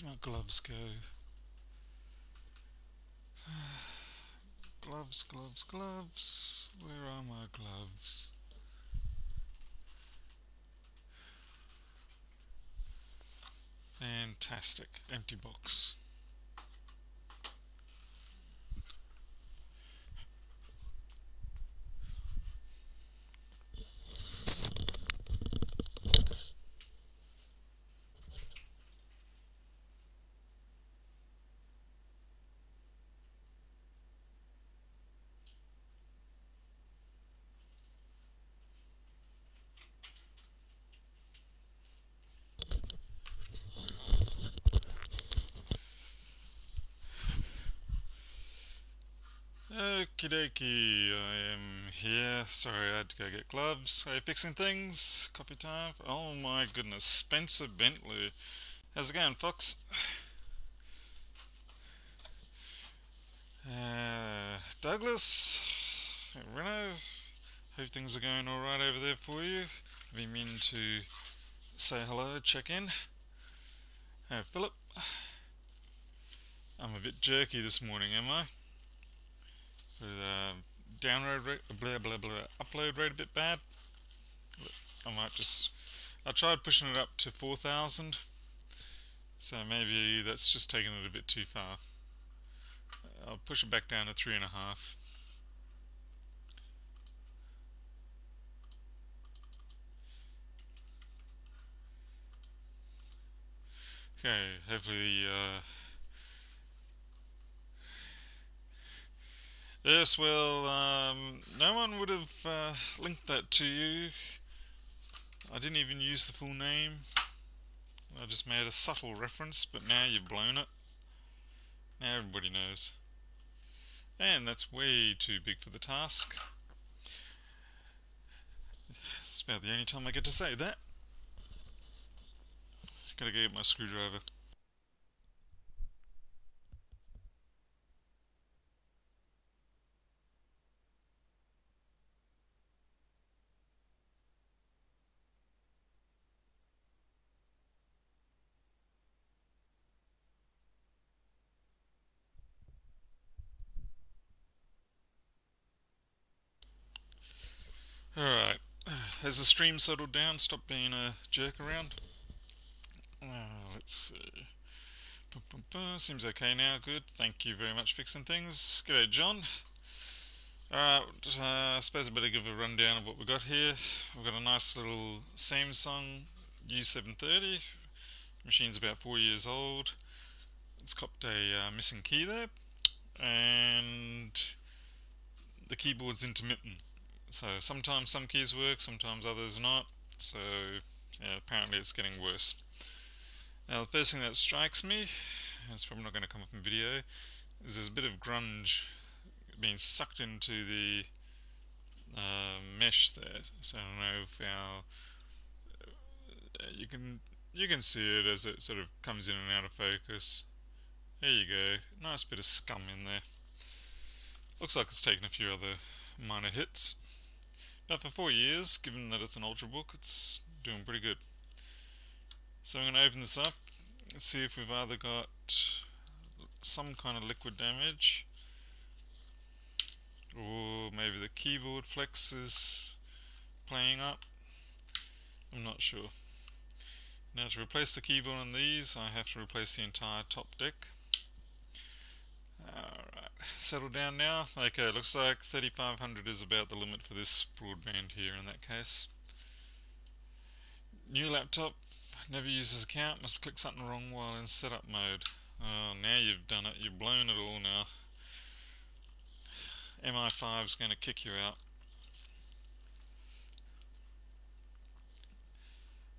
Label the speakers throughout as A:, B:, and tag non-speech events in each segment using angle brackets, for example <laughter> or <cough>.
A: Where'd my gloves go? <sighs> gloves, gloves, gloves. Where are my gloves? Fantastic. Empty box. Okie dokie, I am here. Sorry, I had to go get gloves. Are you fixing things? Coffee time? Oh my goodness, Spencer Bentley. How's it going, Fox? <sighs> Uh, Douglas, Reno, hope things are going alright over there for you. I've been meaning to say hello, check in. Uh, Philip, <sighs> I'm a bit jerky this morning, am I? the uh, download rate, blah blah blah, upload rate a bit bad. I might just, I tried pushing it up to 4,000, so maybe that's just taking it a bit too far. I'll push it back down to three and a half. Okay, hopefully uh, Yes, well, um, no one would have uh, linked that to you. I didn't even use the full name. I just made a subtle reference, but now you've blown it. Now everybody knows. And that's way too big for the task. It's about the only time I get to say that. Gotta go get my screwdriver. Alright, <sighs> has the stream settled down? Stop being a jerk around? Uh, let's see. Seems okay now, good. Thank you very much for fixing things. G'day John. Alright, uh, I suppose I better give a rundown of what we've got here. We've got a nice little Samsung U730. Machine's about four years old. It's copped a uh, missing key there. And the keyboard's intermittent. So sometimes some keys work, sometimes others not. So yeah, apparently it's getting worse. Now the first thing that strikes me, and it's probably not going to come up in video, is there's a bit of grunge being sucked into the uh, mesh there. So I don't know if our you can you can see it as it sort of comes in and out of focus. There you go, nice bit of scum in there. Looks like it's taken a few other minor hits. But for four years, given that it's an Ultrabook, it's doing pretty good. So I'm going to open this up and see if we've either got some kind of liquid damage or maybe the keyboard flex is playing up. I'm not sure. Now to replace the keyboard on these, I have to replace the entire top deck. Settle down now. Okay, uh, looks like 3500 is about the limit for this broadband here in that case. New laptop, never uses account, must click something wrong while in setup mode. Oh, now you've done it, you've blown it all now. MI5 is going to kick you out.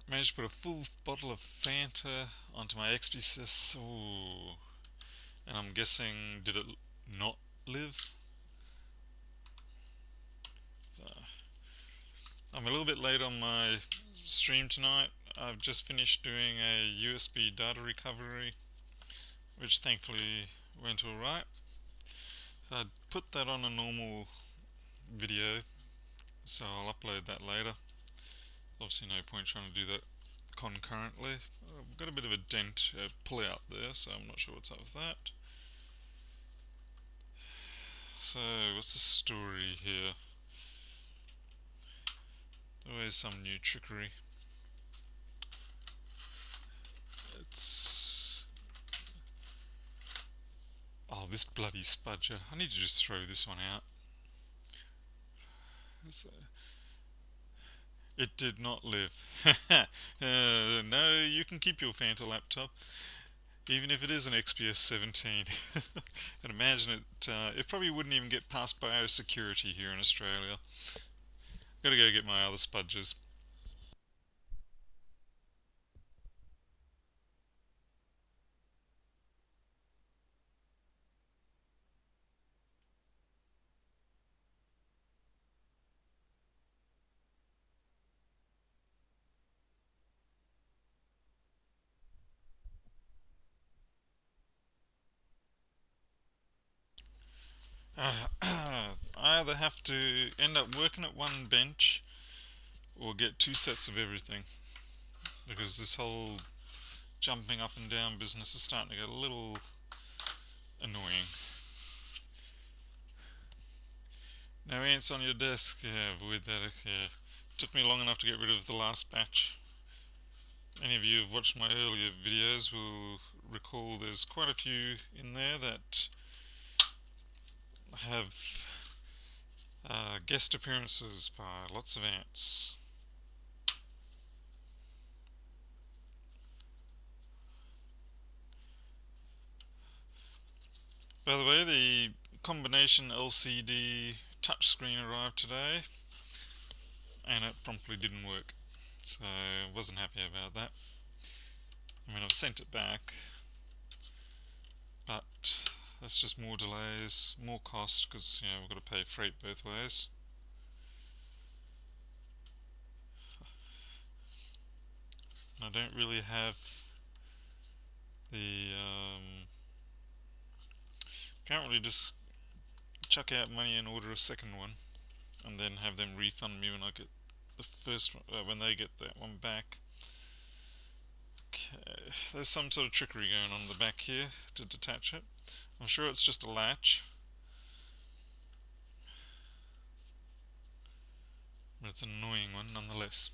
A: Managed to put a full bottle of Fanta onto my XPSS. Ooh and I'm guessing did it not live? So, I'm a little bit late on my stream tonight. I've just finished doing a USB data recovery which thankfully went alright. I'd put that on a normal video so I'll upload that later. Obviously no point trying to do that concurrently. I've got a bit of a dent uh, pull out there, so I'm not sure what's up with that. So, what's the story here? Always some new trickery. It's... Oh, this bloody spudger. I need to just throw this one out. So, it did not live. <laughs> uh, no, you can keep your Fanta laptop, even if it is an XPS 17. <laughs> and imagine it, uh, it probably wouldn't even get past biosecurity here in Australia. Gotta go get my other spudges. Uh, <clears throat> I either have to end up working at one bench or get two sets of everything because this whole jumping up and down business is starting to get a little annoying. No ants on your desk, yeah, avoid that, yeah. Took me long enough to get rid of the last batch. Any of you who've watched my earlier videos will recall there's quite a few in there that have uh, guest appearances by lots of ants. By the way, the combination LCD touchscreen arrived today and it promptly didn't work. So I wasn't happy about that. I mean, I've sent it back, but that's just more delays, more cost because you know we've got to pay freight both ways. I don't really have the um, can't really just chuck out money and order a second one and then have them refund me when I get the first one, uh, when they get that one back. Okay, uh, there's some sort of trickery going on in the back here to detach it. I'm sure it's just a latch. But it's an annoying one nonetheless.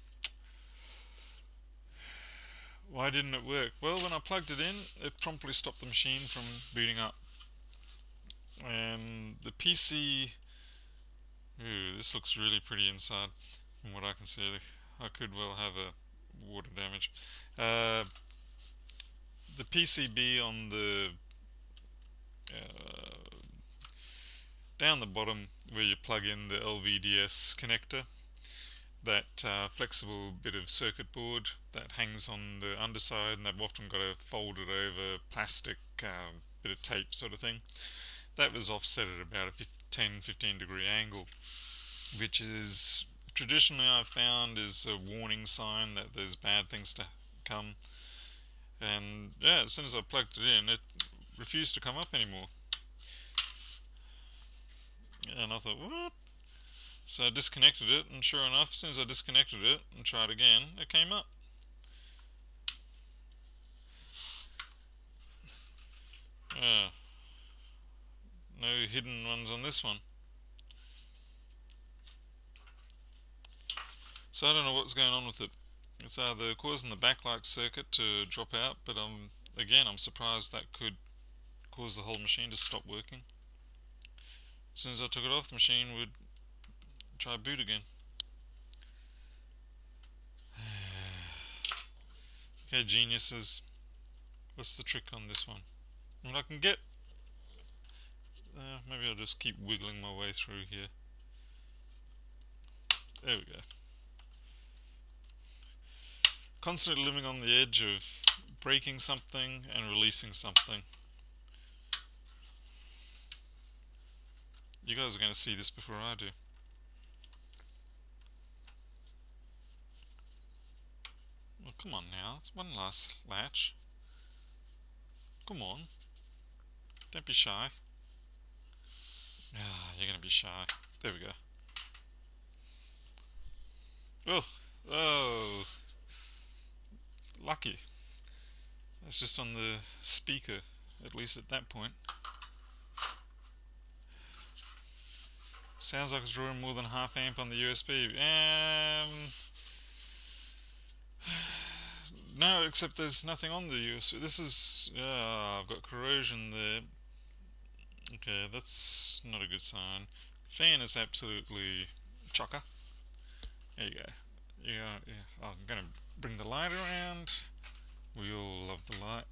A: Why didn't it work? Well, when I plugged it in, it promptly stopped the machine from booting up. And the PC... Ooh, this looks really pretty inside, from what I can see. I could well have a water damage. Uh, the PCB on the uh, down the bottom where you plug in the LVDS connector that uh, flexible bit of circuit board that hangs on the underside and they've often got a folded over plastic uh, bit of tape sort of thing that was offset at about a 10 15 degree angle which is traditionally I've found is a warning sign that there's bad things to come and yeah as soon as I plugged it in it refused to come up anymore. And I thought, what? So I disconnected it, and sure enough, as soon as I disconnected it and tried again, it came up. Yeah. No hidden ones on this one. So I don't know what's going on with it. It's either causing the backlight circuit to drop out, but um, again, I'm surprised that could cause the whole machine to stop working. As soon as I took it off, the machine would try boot again. <sighs> okay, geniuses. What's the trick on this one? I mean, I can get... Uh, maybe I'll just keep wiggling my way through here. There we go. Constantly living on the edge of breaking something and releasing something. You guys are going to see this before I do. Well, come on now. It's one last latch. Come on. Don't be shy. Ah, you're going to be shy. There we go. Oh, oh. Lucky. That's just on the speaker, at least at that point. Sounds like it's drawing more than half amp on the USB. Um, <sighs> no, except there's nothing on the USB. This is, yeah, I've got corrosion there. Okay, that's not a good sign. Fan is absolutely chocker. There you go. Yeah, yeah. Oh, I'm gonna bring the light around. We all love the light.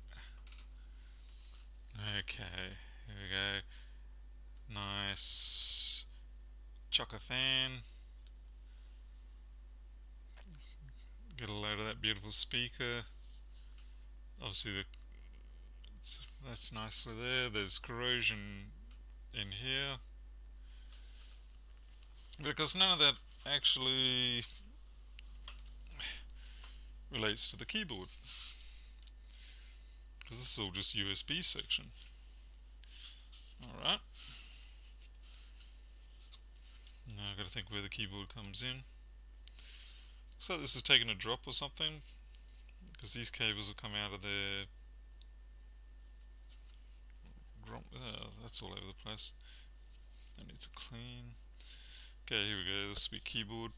A: Okay, here we go. Nice chocker fan. Get a load of that beautiful speaker. Obviously, the that's nicely there. There's corrosion in here. Because none of that actually relates to the keyboard. Because this is all just USB section. Alright. Now I've got to think where the keyboard comes in. Looks like this is taking a drop or something. Because these cables will come out of the uh, that's all over the place. That needs a clean. Okay, here we go. This will be keyboard.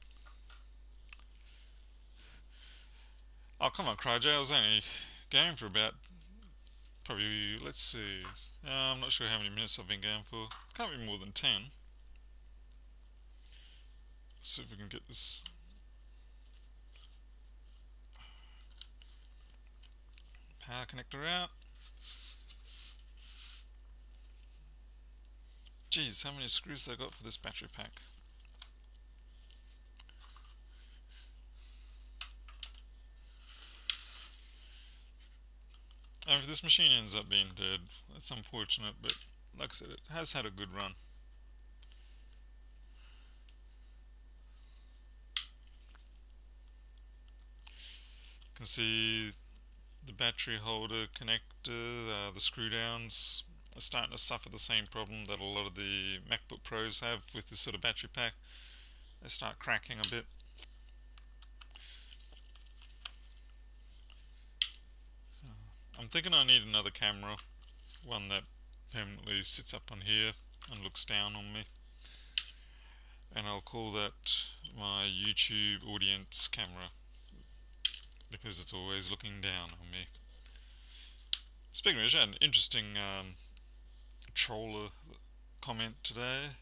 A: Oh, come on, Cryo I was only going for about probably, let's see. Uh, I'm not sure how many minutes I've been going for. Can't be more than 10. Let's see if we can get this power connector out. Geez, how many screws I got for this battery pack? And if this machine ends up being dead, that's unfortunate, but like I said, it has had a good run. You can see the battery holder connector, uh, the screw downs are starting to suffer the same problem that a lot of the MacBook Pros have with this sort of battery pack. They start cracking a bit. I'm thinking I need another camera, one that permanently sits up on here and looks down on me. And I'll call that my YouTube audience camera because it's always looking down on me. Speaking of which, I had an interesting um, troller comment today.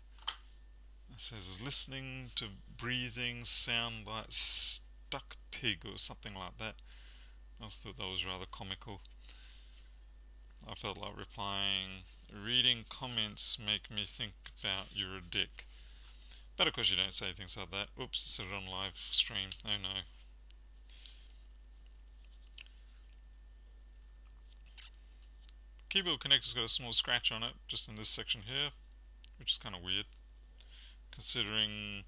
A: It says, listening to breathing sound like stuck pig or something like that. I thought that was rather comical. I felt like replying, reading comments make me think about you're a dick. But of course you don't say things like that. Oops, said it on live stream. Oh no. keyboard connector's got a small scratch on it, just in this section here, which is kind of weird, considering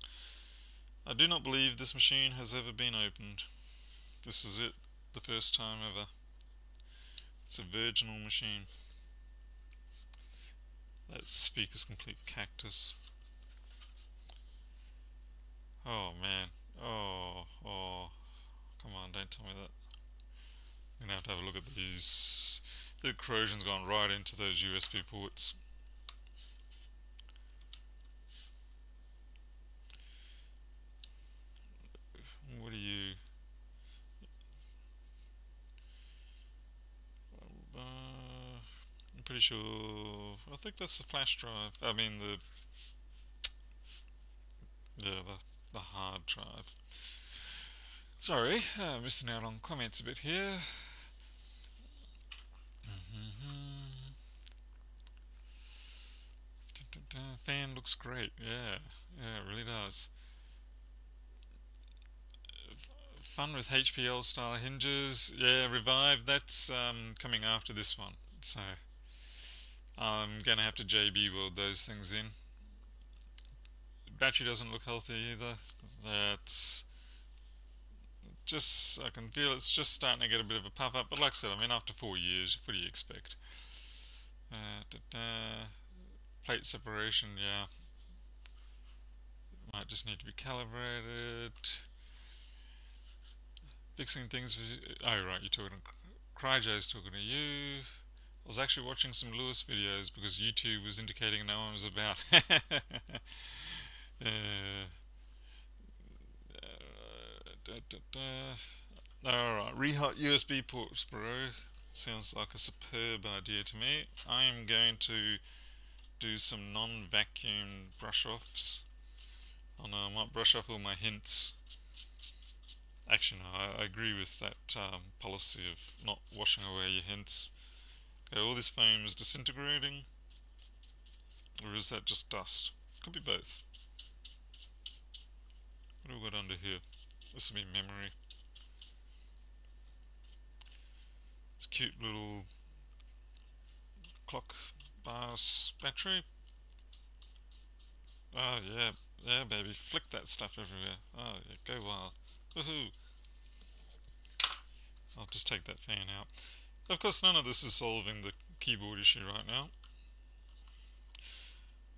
A: I do not believe this machine has ever been opened. This is it, the first time ever. It's a virginal machine. That speaker's complete cactus. Oh man. Oh, oh. Come on, don't tell me that. I'm gonna have to have a look at these the corrosion's gone right into those USB ports. What do you... Uh, I'm pretty sure... I think that's the flash drive. I mean the... Yeah, the, the hard drive. Sorry, uh, missing out on comments a bit here. fan looks great. Yeah, yeah, it really does. Fun with HPL style hinges. Yeah, Revive. That's um, coming after this one. So I'm gonna have to JB weld those things in. Battery doesn't look healthy either. That's just I can feel it's just starting to get a bit of a puff up. But like I said, I mean after four years, what do you expect? Uh, da -da plate separation, yeah. Might just need to be calibrated. Fixing things. Oh right, you're talking. Cryjo's talking to you. I was actually watching some Louis videos because YouTube was indicating no one was about. <laughs> uh, Alright, rehot USB ports, bro. Sounds like a superb idea to me. I am going to do some non-vacuum brush-offs. Oh no, I might brush off all my hints. Actually, no, I, I agree with that um, policy of not washing away your hints. Okay, all this foam is disintegrating. Or is that just dust? Could be both. What do we got under here? This will be memory. It's cute little clock bars battery. Oh yeah, yeah baby, flick that stuff everywhere. Oh yeah, go wild. Woohoo! I'll just take that fan out. Of course none of this is solving the keyboard issue right now.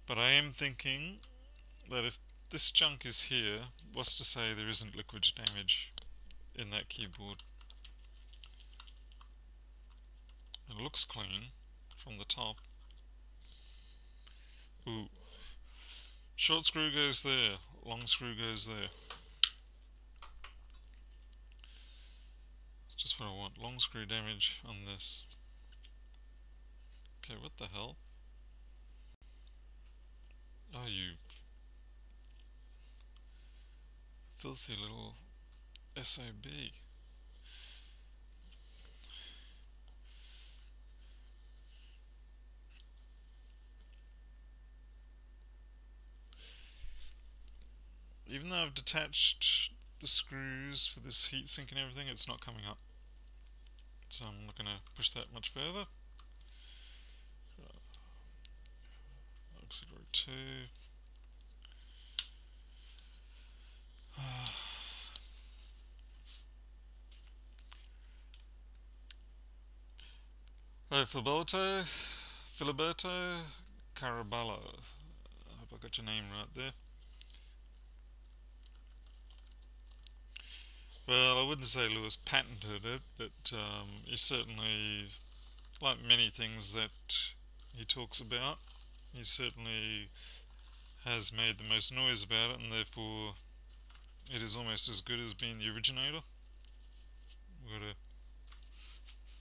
A: But I am thinking that if this junk is here, what's to say there isn't liquid damage in that keyboard? It looks clean from the top. Ooh. Short screw goes there, long screw goes there. Just what I want. Long screw damage on this. Okay, what the hell? Oh, you filthy little SOB. Even though I've detached the screws for this heatsink and everything, it's not coming up. So I'm not going to push that much further. Auxiliary 2. Right, Filiberto, Filiberto Caraballo. I hope I got your name right there. Well, I wouldn't say Louis patented it, but um, he certainly, like many things that he talks about, he certainly has made the most noise about it, and therefore it is almost as good as being the originator. We've got a,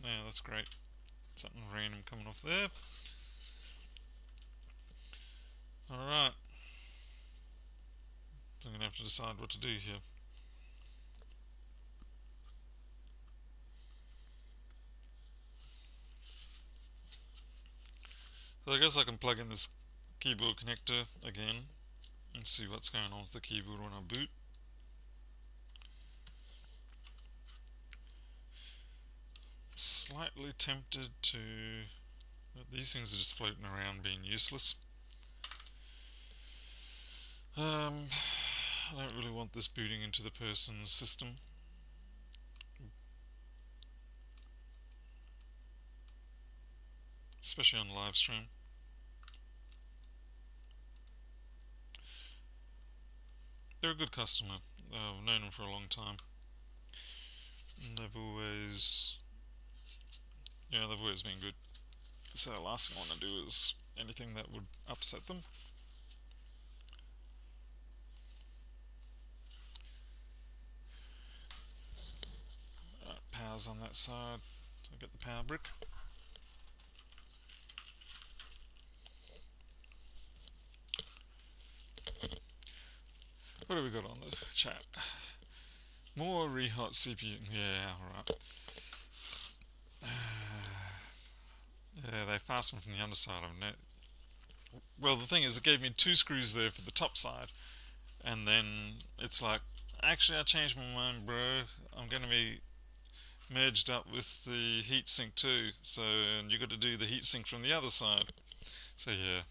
A: yeah, that's great. Something random coming off there. Alright. So I'm going to have to decide what to do here. So I guess I can plug in this keyboard connector again and see what's going on with the keyboard when I boot. slightly tempted to... These things are just floating around being useless. Um, I don't really want this booting into the person's system. Especially on live stream. They're a good customer. Uh, I've known them for a long time. And they've always yeah, they've always been good. So the last thing I want to do is anything that would upset them. Power's on that side. So I get the power brick. What have we got on the chat? More rehot CPU. Yeah, alright. <sighs> Yeah, they fasten from the underside of it. Well, the thing is, it gave me two screws there for the top side, and then it's like, actually, I changed my mind, bro. I'm going to be merged up with the heatsink too, so and you got to do the heatsink from the other side. So yeah,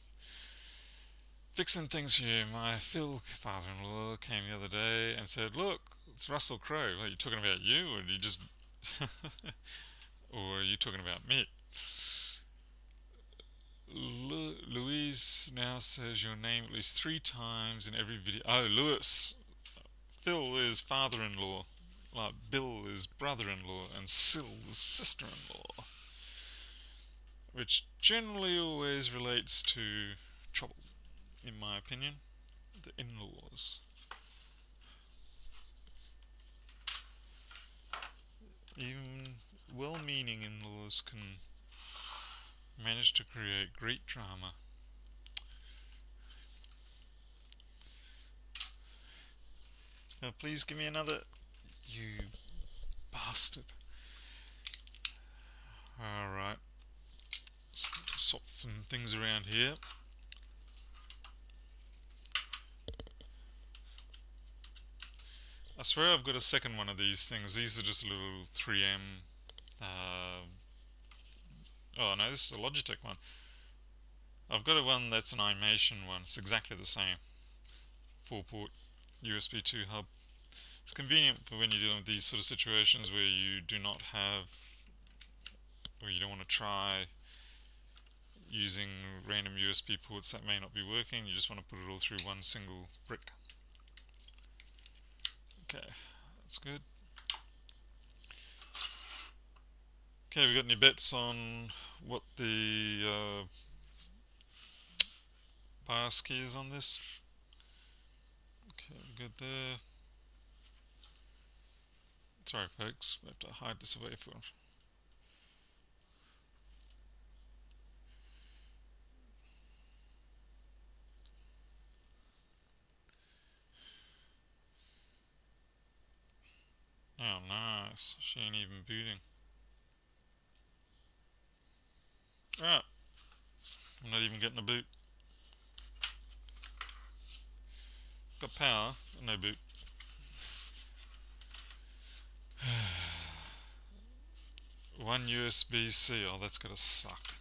A: fixing things here. My Phil father-in-law came the other day and said, "Look, it's Russell Crowe. Are you talking about you, or are you just, <laughs> or are you talking about me?" Lu Louise now says your name at least three times in every video. Oh, Louis. Phil is father-in-law. like Bill is brother-in-law and Sil is sister-in-law, which generally always relates to trouble, in my opinion. The in-laws. Even well-meaning in-laws can manage to create great drama. Now please give me another, you bastard. Alright. Swap some things around here. I swear I've got a second one of these things. These are just a little 3M. Uh, oh no, this is a Logitech one. I've got a one that's an iMation one. It's exactly the same. Four port USB 2 hub. It's convenient for when you're dealing with these sort of situations where you do not have, or you don't want to try using random USB ports that may not be working. You just want to put it all through one single brick. Okay, that's good. Okay, we got any bets on what the uh, BIOS key is on this? Okay, good there. Sorry folks, we have to hide this away for Oh nice, she ain't even booting. Alright, I'm not even getting a boot. Got power, no boot. <sighs> One USB-C, oh that's gonna suck.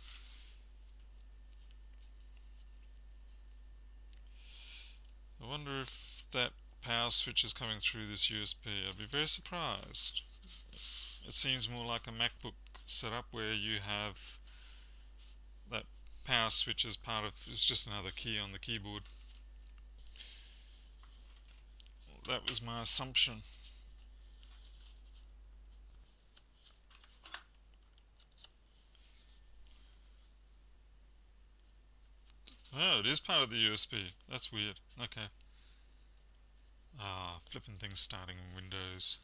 A: I wonder if that power switch is coming through this USB. I'd be very surprised. It seems more like a MacBook setup where you have that power switch as part of, it's just another key on the keyboard. That was my assumption. Oh, it is part of the USB. That's weird. Okay. Ah, flipping things starting in Windows.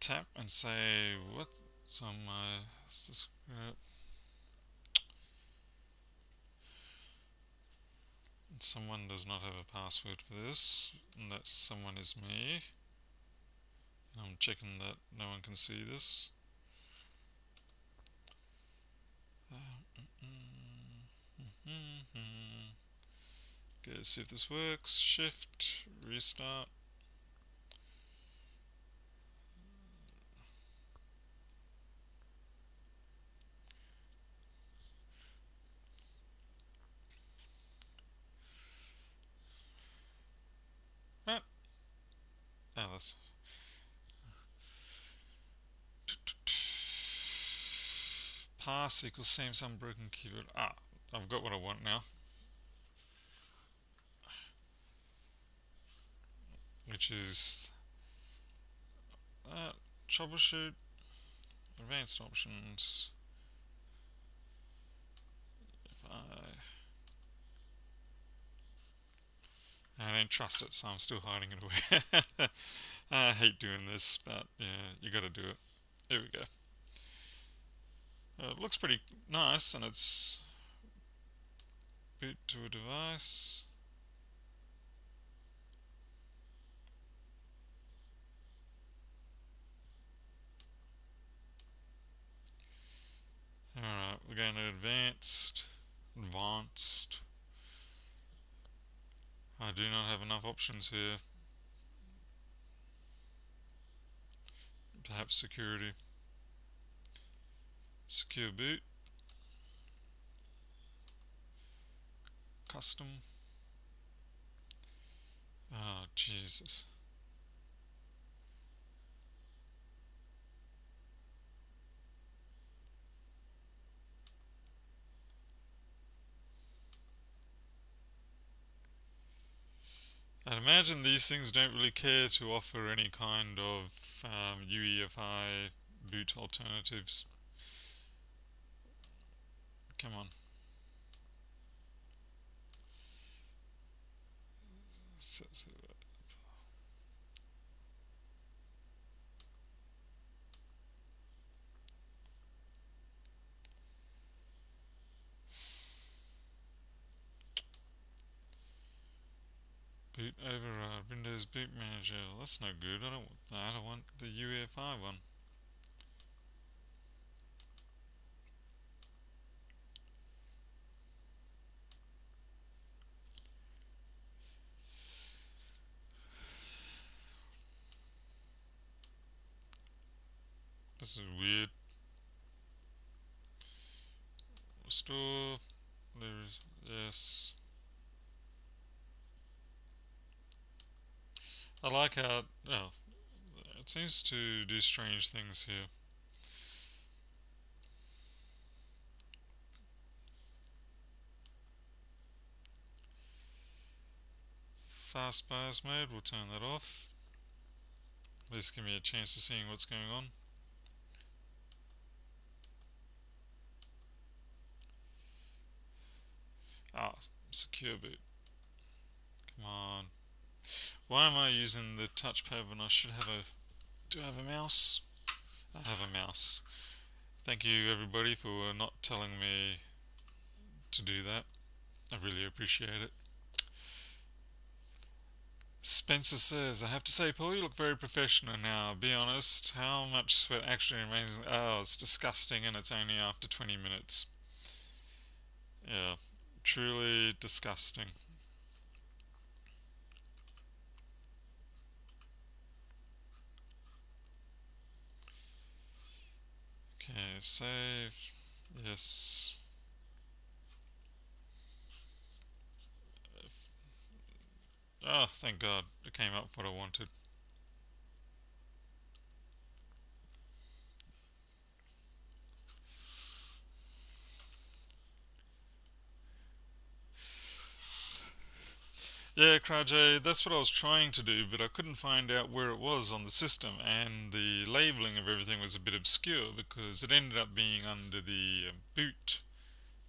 A: Tap and say, what's on uh, my script? Someone does not have a password for this, and that someone is me. I'm checking that no one can see this. Uh, mm, mm, mm-hmm. Okay, see if this works. Shift, restart. Ah. That's pass equals same some broken keyboard. Ah, I've got what I want now. Which is uh, troubleshoot, advanced options. If I I don't trust it, so I'm still hiding it away. <laughs> I hate doing this, but yeah, you gotta do it. There we go. Uh, it looks pretty nice and it's boot to a device. Alright, we're going to advanced, advanced. I do not have enough options here. Perhaps security. Secure boot. Custom. Oh, Jesus. I'd imagine these things don't really care to offer any kind of um, UEFI boot alternatives. Come on. So, so, Boot override, uh, Windows Boot Manager. That's no good. I don't want that. I want the UEFI one. This is weird. Restore. There's yes. I like how oh, it seems to do strange things here. Fast BIOS mode, we'll turn that off. At least give me a chance of seeing what's going on. Ah, secure boot. Come on. Why am I using the touchpad when I should have a... Do I have a mouse? I have a mouse. Thank you everybody for not telling me to do that. I really appreciate it. Spencer says, I have to say, Paul, you look very professional now. Be honest, how much sweat actually remains? Oh, it's disgusting and it's only after 20 minutes. Yeah, truly disgusting. Okay, save. Yes. Oh, thank God. It came up what I wanted. Yeah, CryJ, that's what I was trying to do, but I couldn't find out where it was on the system, and the labeling of everything was a bit obscure because it ended up being under the uh, boot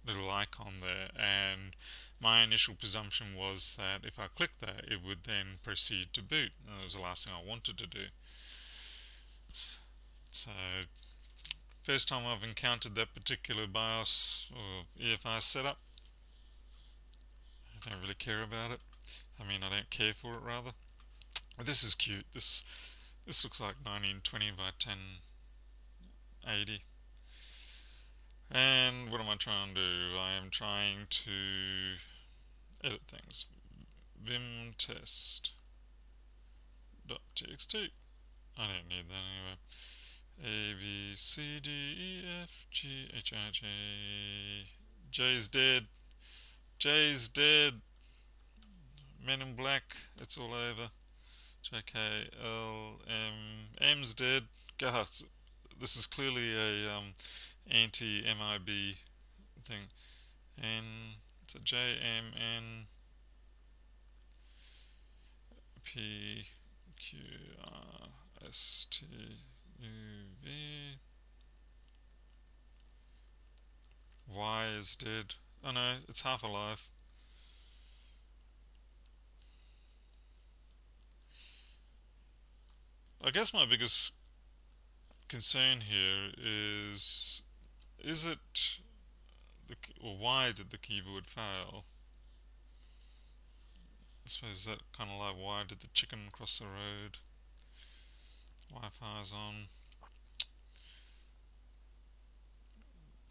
A: little icon there, and my initial presumption was that if I clicked that, it would then proceed to boot, and that was the last thing I wanted to do. So, first time I've encountered that particular BIOS or EFI setup. I don't really care about it. I mean, I don't care for it rather. But this is cute. This this looks like 1920 by 1080. And what am I trying to do? I am trying to edit things. Vim test .txt. I don't need that anyway. A B C D E F G H I J J's dead. J's dead. Men in Black, it's all over. JK, L, M, M's dead. God, this is clearly a um, anti-MIB thing. N, it's a J, M, N, P, Q, R, S, T, U, V. Y is dead. Oh no, it's half alive. I guess my biggest concern here is is it the, or why did the keyboard fail? I suppose that kind of like why did the chicken cross the road? Wi-Fi's on.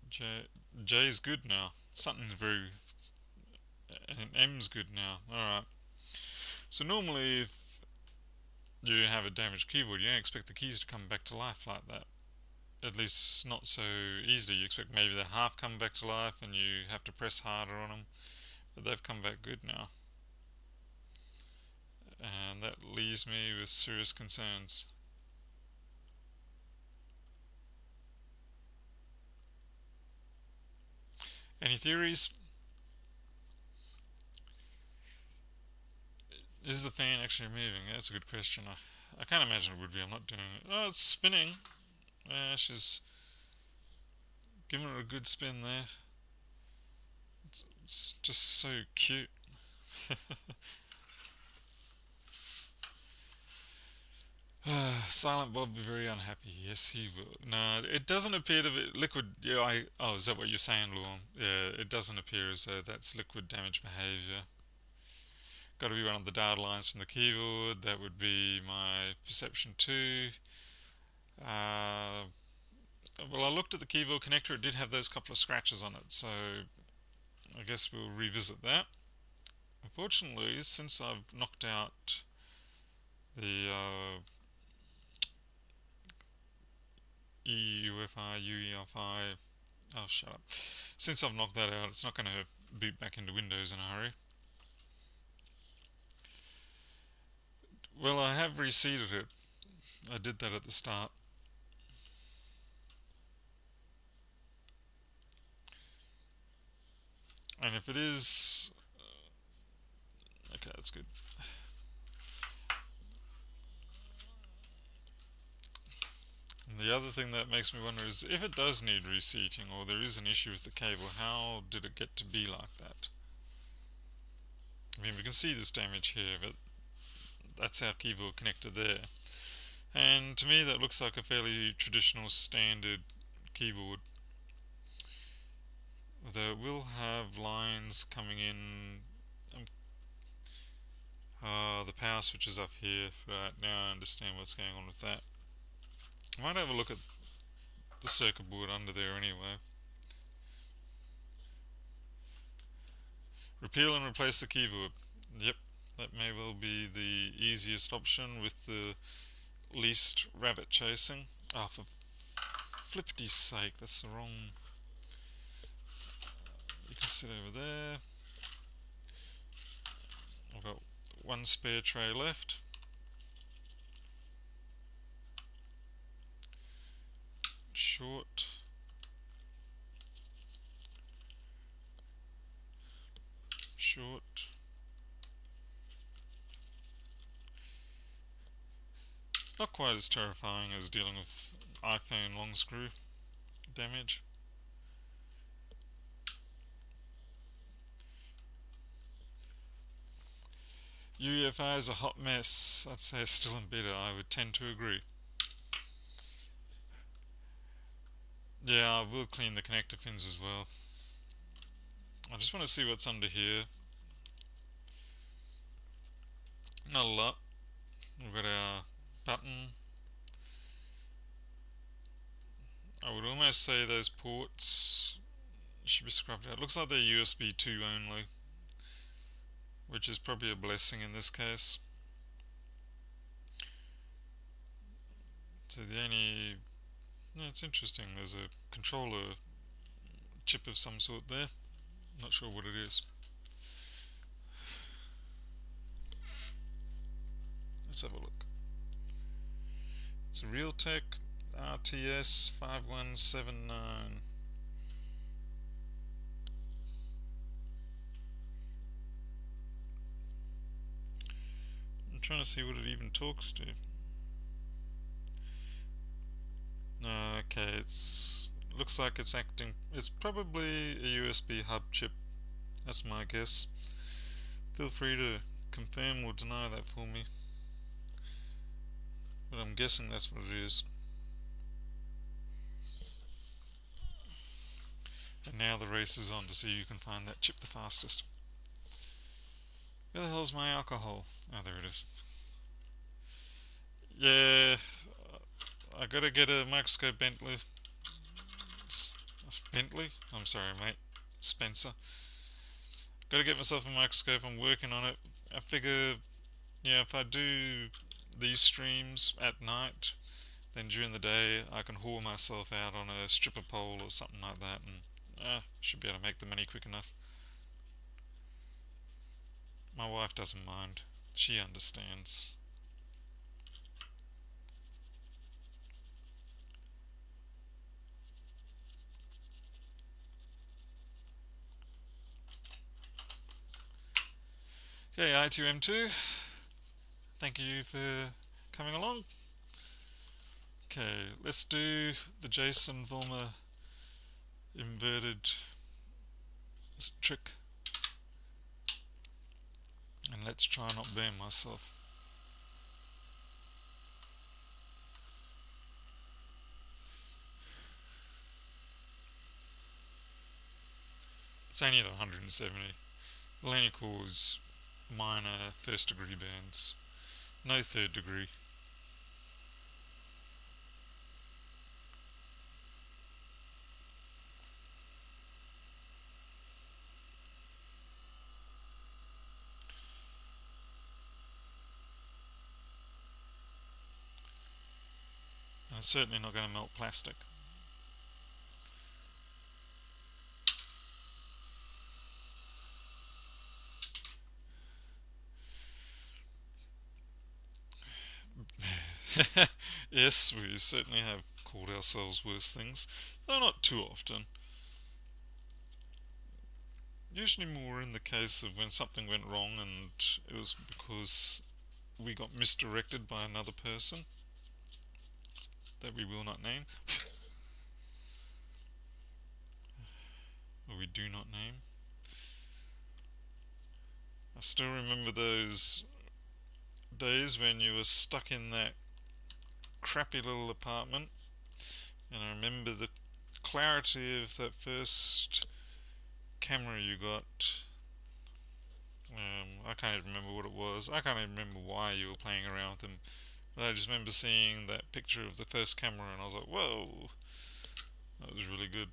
A: J J's good now. Something's very and M's good now. Alright. So normally if you have a damaged keyboard, you don't expect the keys to come back to life like that. At least not so easily. You expect maybe they half come back to life and you have to press harder on them. But they've come back good now. And that leaves me with serious concerns. Any theories? Is the fan actually moving? That's a good question. I, I can't imagine it would be. I'm not doing it. Oh, it's spinning. Yeah, she's giving it a good spin there. It's, it's just so cute. <sighs> Silent Bob be very unhappy. Yes, he will. No, it doesn't appear to be liquid. Yeah, I. Oh, is that what you're saying, Lorne? Yeah, it doesn't appear as though that's liquid damage behavior. Got to be one of the data lines from the keyboard. That would be my perception too. Uh, well, I looked at the keyboard connector. It did have those couple of scratches on it, so I guess we'll revisit that. Unfortunately, since I've knocked out the uh, EUFI, UEFI. Oh, shut up. Since I've knocked that out, it's not going to boot back into Windows in a hurry. Well, I have reseeded it. I did that at the start. And if it is... Uh, okay, that's good. And the other thing that makes me wonder is if it does need reseating or there is an issue with the cable, how did it get to be like that? I mean, we can see this damage here, but that's our keyboard connector there. And to me that looks like a fairly traditional standard keyboard. Although it will have lines coming in um, uh, the power switch is up here. Right now I understand what's going on with that. I might have a look at the circuit board under there anyway. Repeal and replace the keyboard. Yep, that may well be the easiest option with the least rabbit chasing. Ah, oh, for flippity sake, that's the wrong... You can sit over there. I've got one spare tray left. short. Short. Not quite as terrifying as dealing with iPhone long screw damage. UEFI is a hot mess. I'd say it's still in beta. I would tend to agree. Yeah, I will clean the connector pins as well. I just want to see what's under here. Not a lot. We've got our button. I would almost say those ports should be scrubbed out. Looks like they're USB 2 only, which is probably a blessing in this case. So the only no, it's interesting. There's a controller chip of some sort there. Not sure what it is. Let's have a look. It's a Realtek RTS 5179. I'm trying to see what it even talks to. Uh, okay, it's looks like it's acting. It's probably a USB hub chip. That's my guess. Feel free to confirm or deny that for me. But I'm guessing that's what it is. And now the race is on to see who can find that chip the fastest. Where the hell's my alcohol? Oh, there it is. Yeah, I gotta get a microscope Bentley. Bentley? I'm sorry, mate. Spencer. Gotta get myself a microscope. I'm working on it. I figure, yeah, if I do these streams at night, then during the day I can haul myself out on a stripper pole or something like that, and uh, should be able to make the money quick enough. My wife doesn't mind. She understands. Okay, I2M2. Thank you for coming along. Okay, let's do the Jason Vollmer inverted trick. And let's try not burn myself. It's only at 170. Will only cause minor first degree burns. No third degree. it's certainly not going to melt plastic. Yes, we certainly have called ourselves worse things, though not too often. Usually more in the case of when something went wrong and it was because we got misdirected by another person that we will not name. or we do not name. I still remember those days when you were stuck in that crappy little apartment. And I remember the clarity of that first camera you got. Um, I can't even remember what it was. I can't even remember why you were playing around with them. But I just remember seeing that picture of the first camera and I was like whoa that was really good.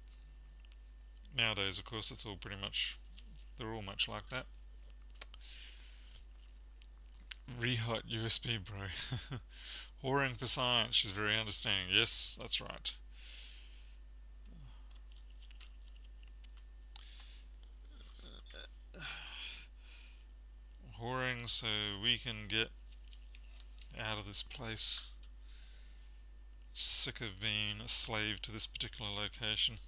A: Nowadays of course it's all pretty much they're all much like that. Rehot USB bro <laughs> Whoring for science, she's very understanding. Yes, that's right. Whoring so we can get out of this place. Sick of being a slave to this particular location.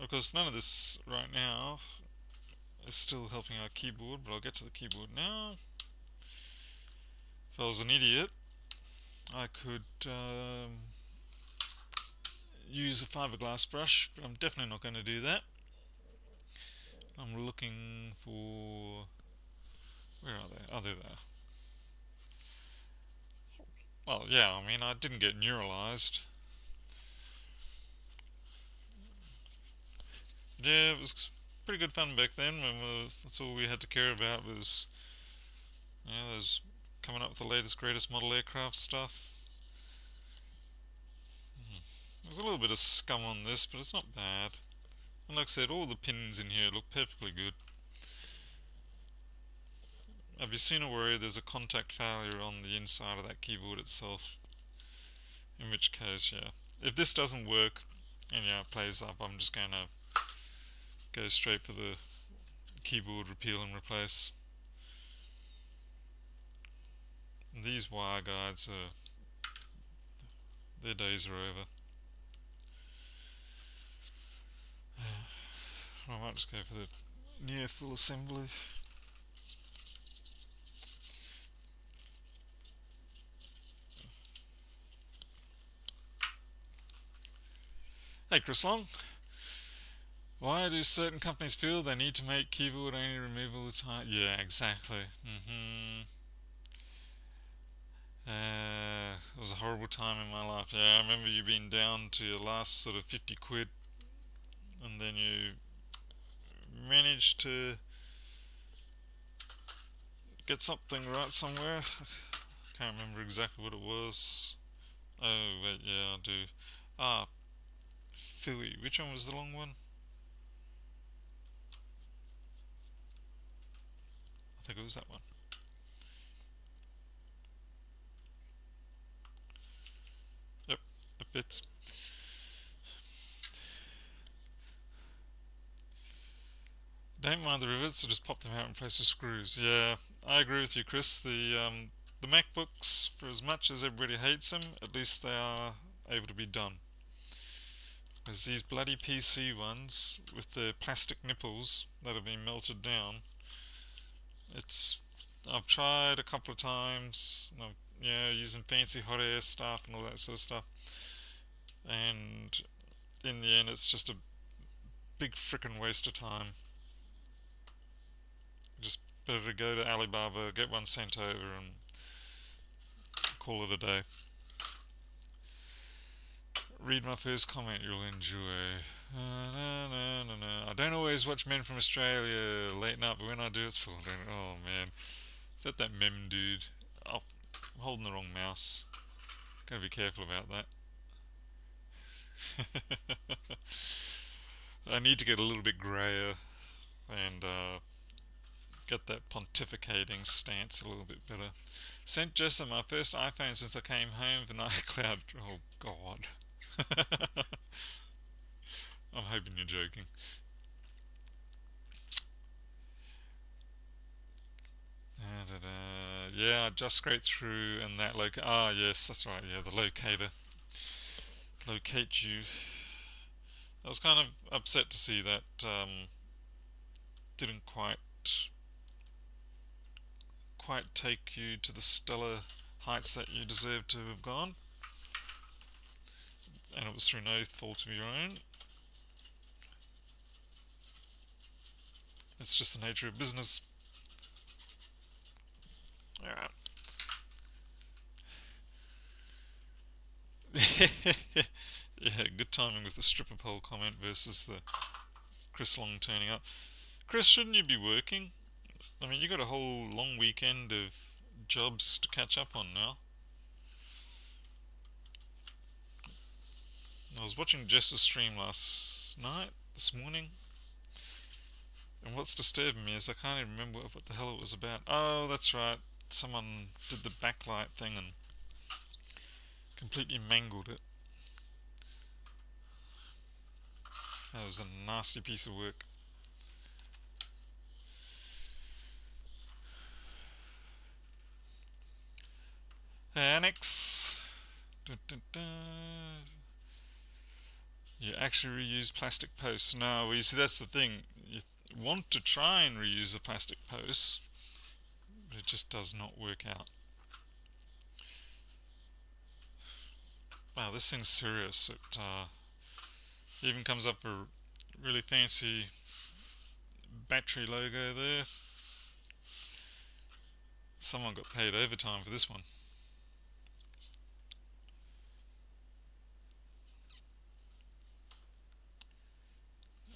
A: Of course, none of this right now is still helping our keyboard, but I'll get to the keyboard now. If I was an idiot, I could um, use a fiberglass brush, but I'm definitely not going to do that. I'm looking for... Where are they? Oh, they're there. Well, yeah, I mean, I didn't get neuralized. Yeah, it was pretty good fun back then. Was, that's all we had to care about was, you know, those coming up with the latest, greatest model aircraft stuff. Hmm. There's a little bit of scum on this, but it's not bad. And like I said, all the pins in here look perfectly good. Have you seen a worry there's a contact failure on the inside of that keyboard itself? In which case, yeah. If this doesn't work, and yeah, it plays up, I'm just going to go straight for the keyboard repeal and replace. These wire guides are their days are over. <sighs> I might just go for the near full assembly. Hey Chris Long. Why do certain companies feel they need to make keyboard only removable time? Yeah, exactly. Mm-hmm. Uh, it was a horrible time in my life. Yeah, I remember you being down to your last sort of 50 quid and then you managed to get something right somewhere. I can't remember exactly what it was. Oh, wait, yeah, I do. Ah, Philly. Which one was the long one? There goes that one. Yep, it fits. Don't mind the rivets, so just pop them out and place the screws. Yeah, I agree with you, Chris. The um, the MacBooks, for as much as everybody hates them, at least they are able to be done. There's these bloody PC ones with the plastic nipples that have been melted down. It's I've tried a couple of times, yeah, using fancy hot air stuff and all that sort of stuff, and in the end, it's just a big freaking waste of time. Just better to go to Alibaba, get one sent over, and call it a day. Read my first comment, you'll enjoy. I don't always watch Men from Australia late night, but when I do, it's full. of Oh man, is that that mem dude? Oh, I'm holding the wrong mouse. Gotta be careful about that. <laughs> I need to get a little bit grayer and uh, get that pontificating stance a little bit better. Sent Jessa my first iPhone since I came home from <laughs> iCloud. Oh God. <laughs> I'm hoping you're joking. Da, da, da. Yeah, I just scraped through and that loc. Ah, yes, that's right. Yeah, the locator locate you. I was kind of upset to see that um, didn't quite quite take you to the stellar heights that you deserve to have gone. And it was through no fault of your own. It's just the nature of business. Alright. <laughs> yeah, good timing with the stripper pole comment versus the Chris Long turning up. Chris, shouldn't you be working? I mean, you got a whole long weekend of jobs to catch up on now. I was watching Jess's stream last night, this morning, and what's disturbing me is I can't even remember what the hell it was about. Oh, that's right, someone did the backlight thing and completely mangled it. That was a nasty piece of work. Annex. You actually reuse plastic posts. No, well, you see, that's the thing. You want to try and reuse the plastic posts, but it just does not work out. Wow, this thing's serious. It uh, even comes up a really fancy battery logo there. Someone got paid overtime for this one.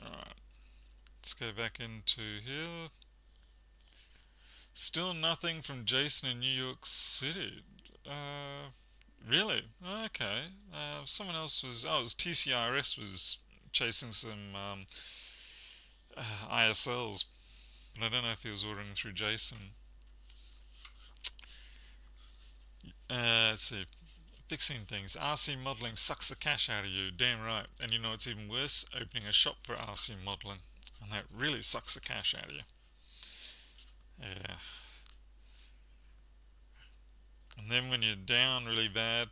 A: Alright, let's go back into here. Still nothing from Jason in New York City. Uh, Really? Okay. Uh, someone else was. Oh, it was TCRS was chasing some um, uh, ISLs, but I don't know if he was ordering through Jason. Uh, let's see. Fixing things. RC modeling sucks the cash out of you. Damn right. And you know it's even worse? Opening a shop for RC modeling. And that really sucks the cash out of you. Yeah. And then when you're down really bad,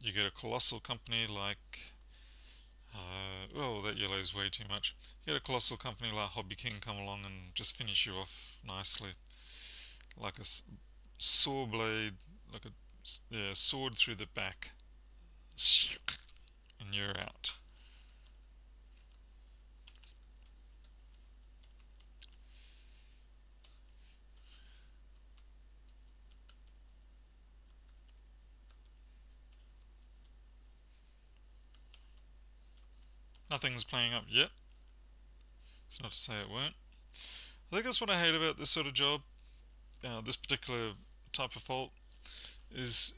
A: you get a colossal company like, uh, oh, that yellow is way too much. You get a colossal company like Hobby King come along and just finish you off nicely. Like a saw blade, like a yeah, sword through the back. And you're out. Nothing's playing up yet. It's not to say it won't. I think that's what I hate about this sort of job, uh, this particular type of fault, is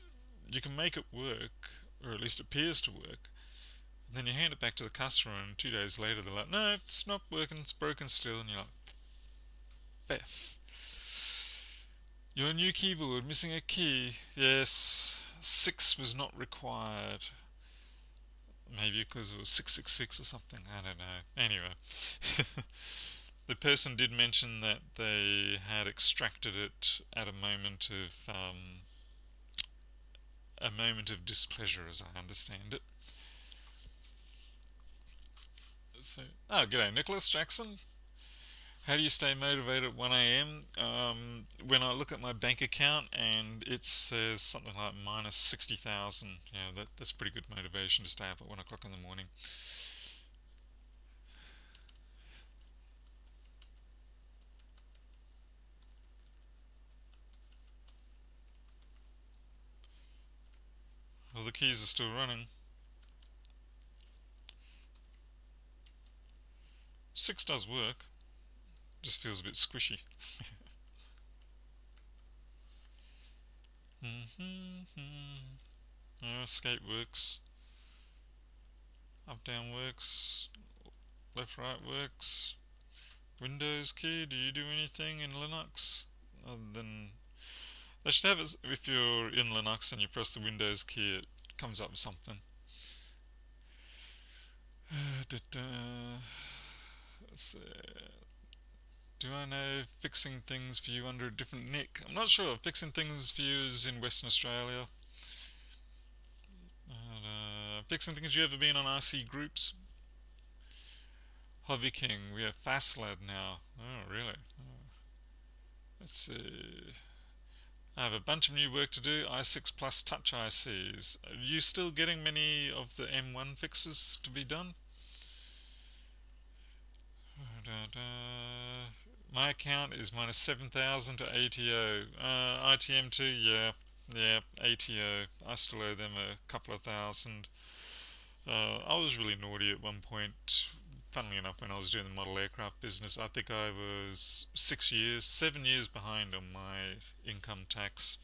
A: you can make it work, or at least appears to work, and then you hand it back to the customer and two days later they're like, no, it's not working, it's broken still, and you're like, Beth. Your new keyboard, missing a key. Yes, 6 was not required. Maybe because it was 666 or something. I don't know. Anyway. <laughs> the person did mention that they had extracted it at a moment of um, a moment of displeasure, as I understand it. so, oh, g'day, Nicholas Jackson. How do you stay motivated at 1am? Um, when I look at my bank account and it says something like minus 60,000, yeah, that, that's pretty good motivation to stay up at 1 o'clock in the morning. Well, the keys are still running. Six does work. Just feels a bit squishy. <laughs> Mm-hmm. oh, escape works. Up down works. Left right works. Windows key, do you do anything in Linux? Other than they should have it if you're in Linux and you press the Windows key, it comes up with something. <sighs> Let's Do I know fixing things for you under a different nick? I'm not sure. Fixing things for you is in Western Australia. Uh, fixing things you ever been on RC groups? Hobby King, we have FastLad now. Oh, really? Oh. Let's see. I have a bunch of new work to do, i6 plus touch ICs. Are you still getting many of the M1 fixes to be done? Da, da. My account is minus 7,000 to ATO. Uh, ITM2, yeah, yeah, ATO. I still owe them a couple of thousand. Uh, I was really naughty at one point funnily enough, when I was doing the model aircraft business, I think I was six years, seven years behind on my income tax.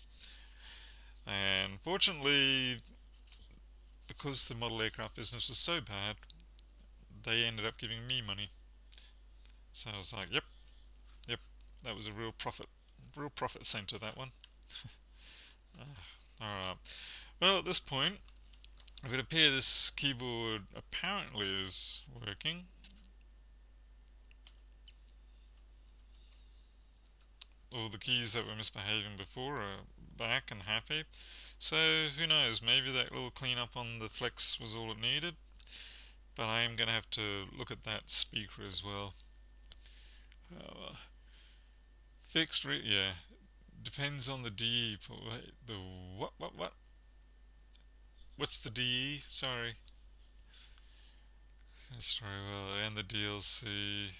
A: And fortunately, because the model aircraft business was so bad, they ended up giving me money. So I was like, yep, that was a real profit, real profit center, that one. <laughs> uh, Alright, well at this point, it would appear this keyboard apparently is working. all the keys that were misbehaving before are back and happy. So who knows, maybe that little cleanup on the flex was all it needed. But I am going to have to look at that speaker as well. Uh, fixed rate, yeah. Depends on the DE. The what, what, what? What's the DE? Sorry. Sorry, well, and the DLC.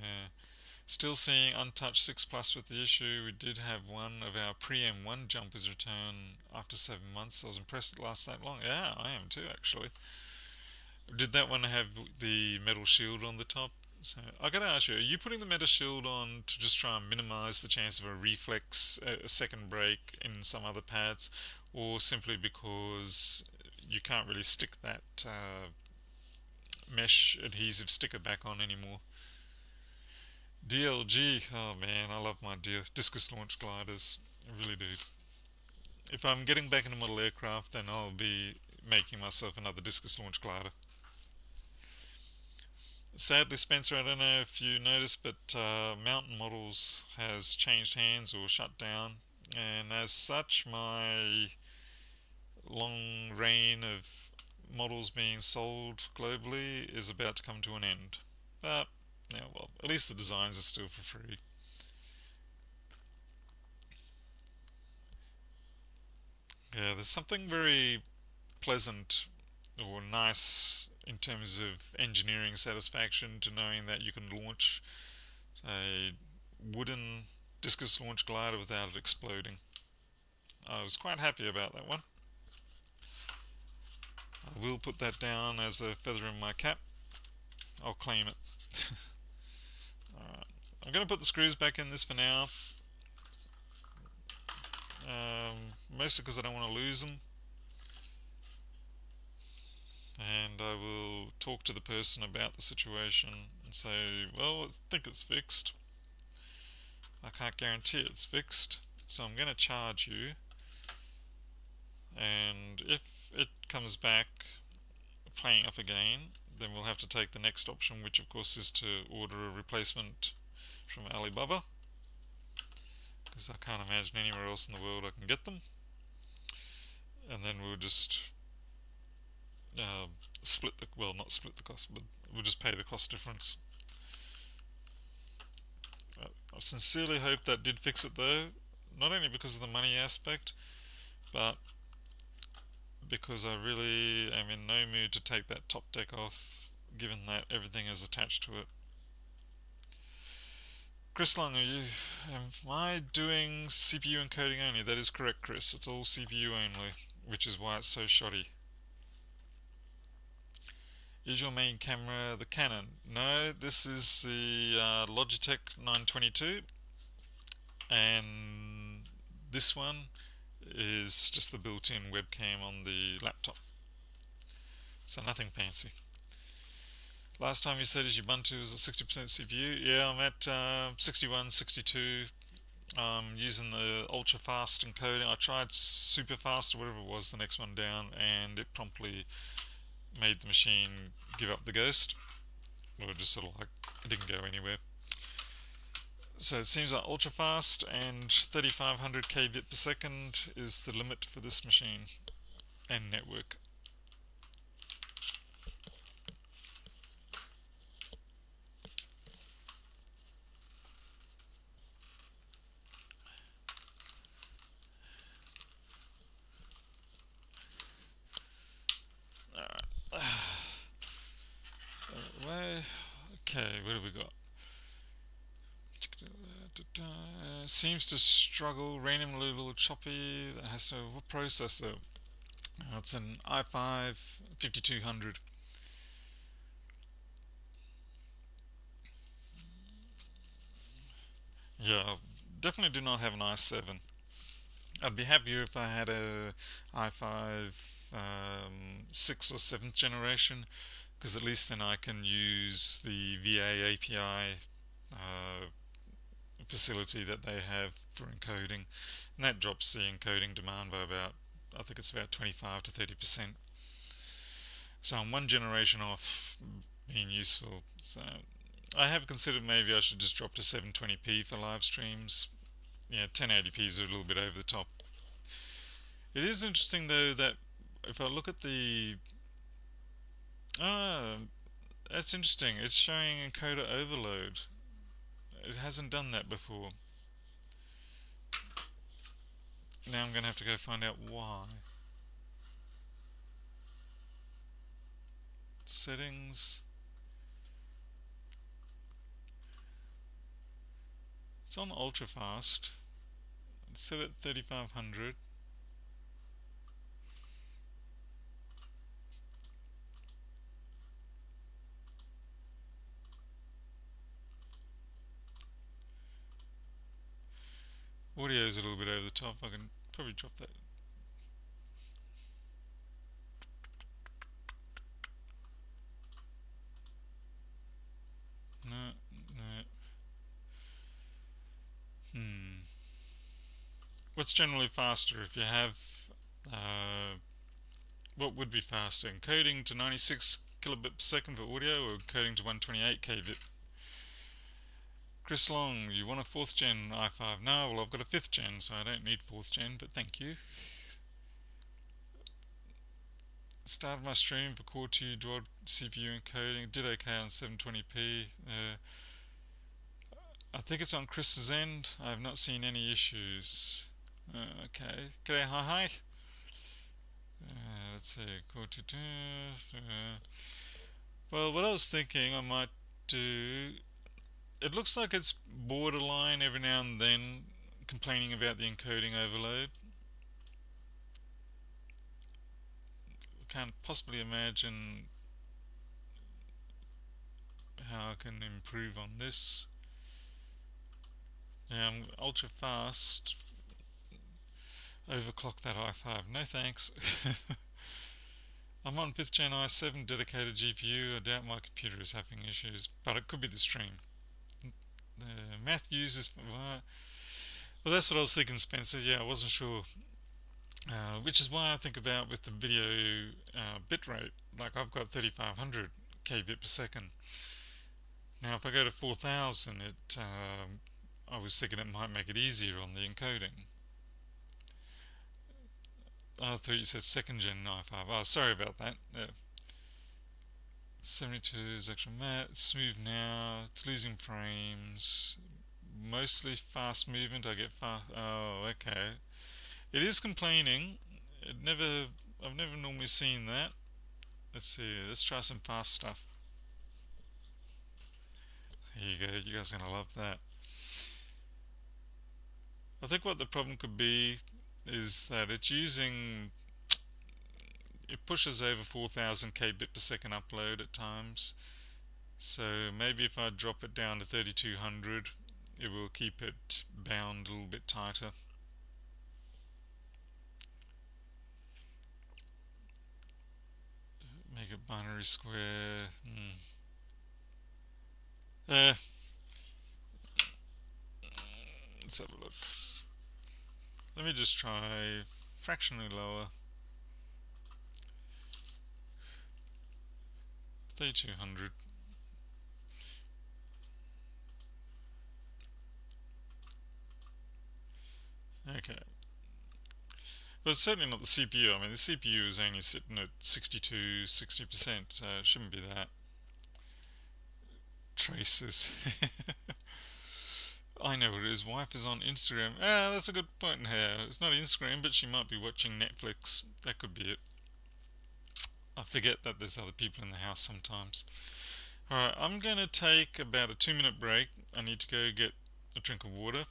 A: Yeah. Still seeing untouched 6 plus with the issue. We did have one of our pre-M1 jumpers return after 7 months. I was impressed it lasted that long. Yeah, I am too actually. Did that one have the metal shield on the top? So I gotta ask you, are you putting the metal shield on to just try and minimize the chance of a reflex, a second break in some other pads, or simply because you can't really stick that uh, mesh adhesive sticker back on anymore? DLG, oh man, I love my discus launch gliders. I really do. If I'm getting back into model aircraft, then I'll be making myself another discus launch glider. Sadly, Spencer, I don't know if you noticed, but uh, Mountain Models has changed hands or shut down, and as such, my long reign of models being sold globally is about to come to an end. But yeah, well, at least the designs are still for free. Yeah, there's something very pleasant or nice in terms of engineering satisfaction to knowing that you can launch a wooden discus launch glider without it exploding. I was quite happy about that one. I will put that down as a feather in my cap. I'll claim it. <laughs> I'm going to put the screws back in this for now. Um, mostly because I don't want to lose them. And I will talk to the person about the situation and say, well, I think it's fixed. I can't guarantee it's fixed, so I'm going to charge you. And if it comes back playing up again, then we'll have to take the next option, which of course is to order a replacement from Alibaba because I can't imagine anywhere else in the world I can get them and then we'll just uh, split the well, not split the cost, but we'll just pay the cost difference. Uh, I sincerely hope that did fix it though, not only because of the money aspect, but because I really am in no mood to take that top deck off, given that everything is attached to it. Chris Long, are you, am I doing CPU encoding only? That is correct, Chris. It's all CPU only, which is why it's so shoddy. Is your main camera the Canon? No, this is the uh, Logitech 922 and this one is just the built-in webcam on the laptop. So nothing fancy. Last time you said is Ubuntu is a 60% CPU. Yeah, I'm at uh, 61, 62. Um, using the ultra fast encoding. I tried super fast or whatever it was, the next one down, and it promptly made the machine give up the ghost. Or just sort of like, it didn't go anywhere. So it seems like ultra fast and 3500 kbit per second is the limit for this machine and network. Okay, what have we got? Uh, seems to struggle, randomly a little choppy. That has to what processor? It's an i5 5200. Yeah, definitely do not have an i7. I'd be happier if I had a i5 um, 6th or 7th generation because at least then I can use the VA API uh, facility that they have for encoding. And that drops the encoding demand by about I think it's about 25 to 30 percent. So I'm one generation off being useful. So I have considered maybe I should just drop to 720p for live streams. Yeah 1080p is a little bit over the top. It is interesting though that if I look at the ah that's interesting. It's showing encoder overload it hasn't done that before. Now I'm going to have to go find out why. Settings. It's on ultra fast. Set at 3500. Audio is a little bit over the top. I can probably drop that. No, no. Hmm. What's generally faster if you have uh, what would be faster encoding to 96 kilobit per second for audio or encoding to 128 kbit Chris Long, you want a 4th gen i5? No, well I've got a 5th gen, so I don't need 4th gen, but thank you. Started my stream for Core 2 dual CPU encoding, did okay on 720p. Uh, I think it's on Chris's end, I have not seen any issues. Uh, okay, g'day, hi hi. Uh, let's see, Core 2, uh, well what I was thinking I might do it looks like it's borderline every now and then complaining about the encoding overload. Can't possibly imagine how I can improve on this. Now I'm ultra fast. Overclock that i5. No thanks. <laughs> I'm on 5th gen i7 dedicated GPU. I doubt my computer is having issues, but it could be the stream. Uh, Matthews is well, well, that's what I was thinking, Spencer. Yeah, I wasn't sure. Uh, which is why I think about with the video uh, bitrate. Like I've got 3500 kbit per second. Now, if I go to 4000, it um, I was thinking it might make it easier on the encoding. I thought you said second gen i5. Oh, sorry about that. Yeah. 72 is actual matte, smooth now, it's losing frames, mostly fast movement, I get fast, oh okay. It is complaining, it never, I've never normally seen that. Let's see, let's try some fast stuff. There you go, you guys are going to love that. I think what the problem could be is that it's using it pushes over 4000 kbit per second upload at times so maybe if I drop it down to 3200 it will keep it bound a little bit tighter make it binary square hmm. eh. let's have a look let me just try fractionally lower 3200 okay but it's certainly not the CPU I mean the CPU is only sitting at 62 60% uh, shouldn't be that traces <laughs> I know what it is. Wife is on Instagram. Ah, that's a good point here. It's not Instagram, but she might be watching Netflix. That could be it. I forget that there's other people in the house sometimes. Alright, I'm going to take about a two minute break. I need to go get a drink of water.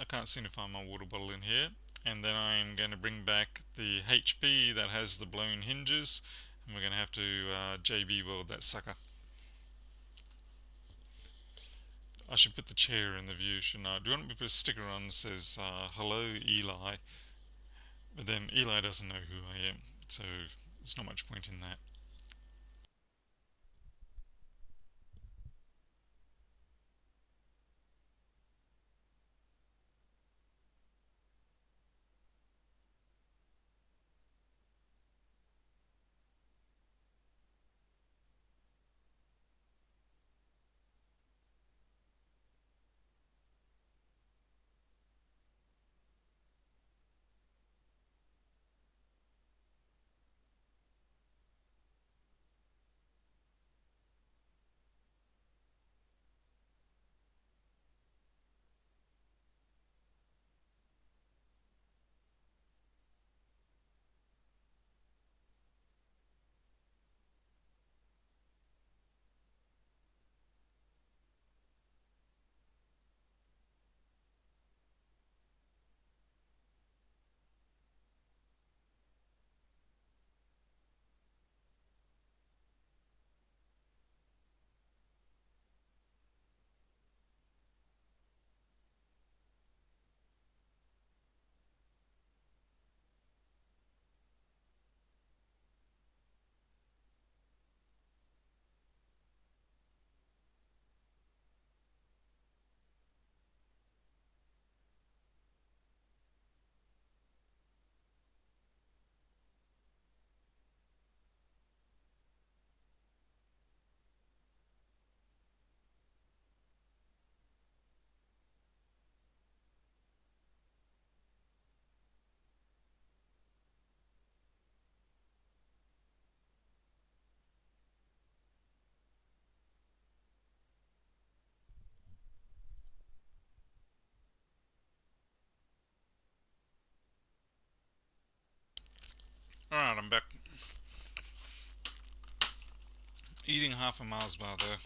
A: I can't seem to find my water bottle in here. And then I'm going to bring back the HP that has the blown hinges. And we're going to have to uh, JB weld that sucker. I should put the chair in the view, shouldn't I? Do you want me to put a sticker on that says, uh, hello Eli? But then Eli doesn't know who I am, so there's not much point in that. Alright, I'm back. Eating half a Mars bar there.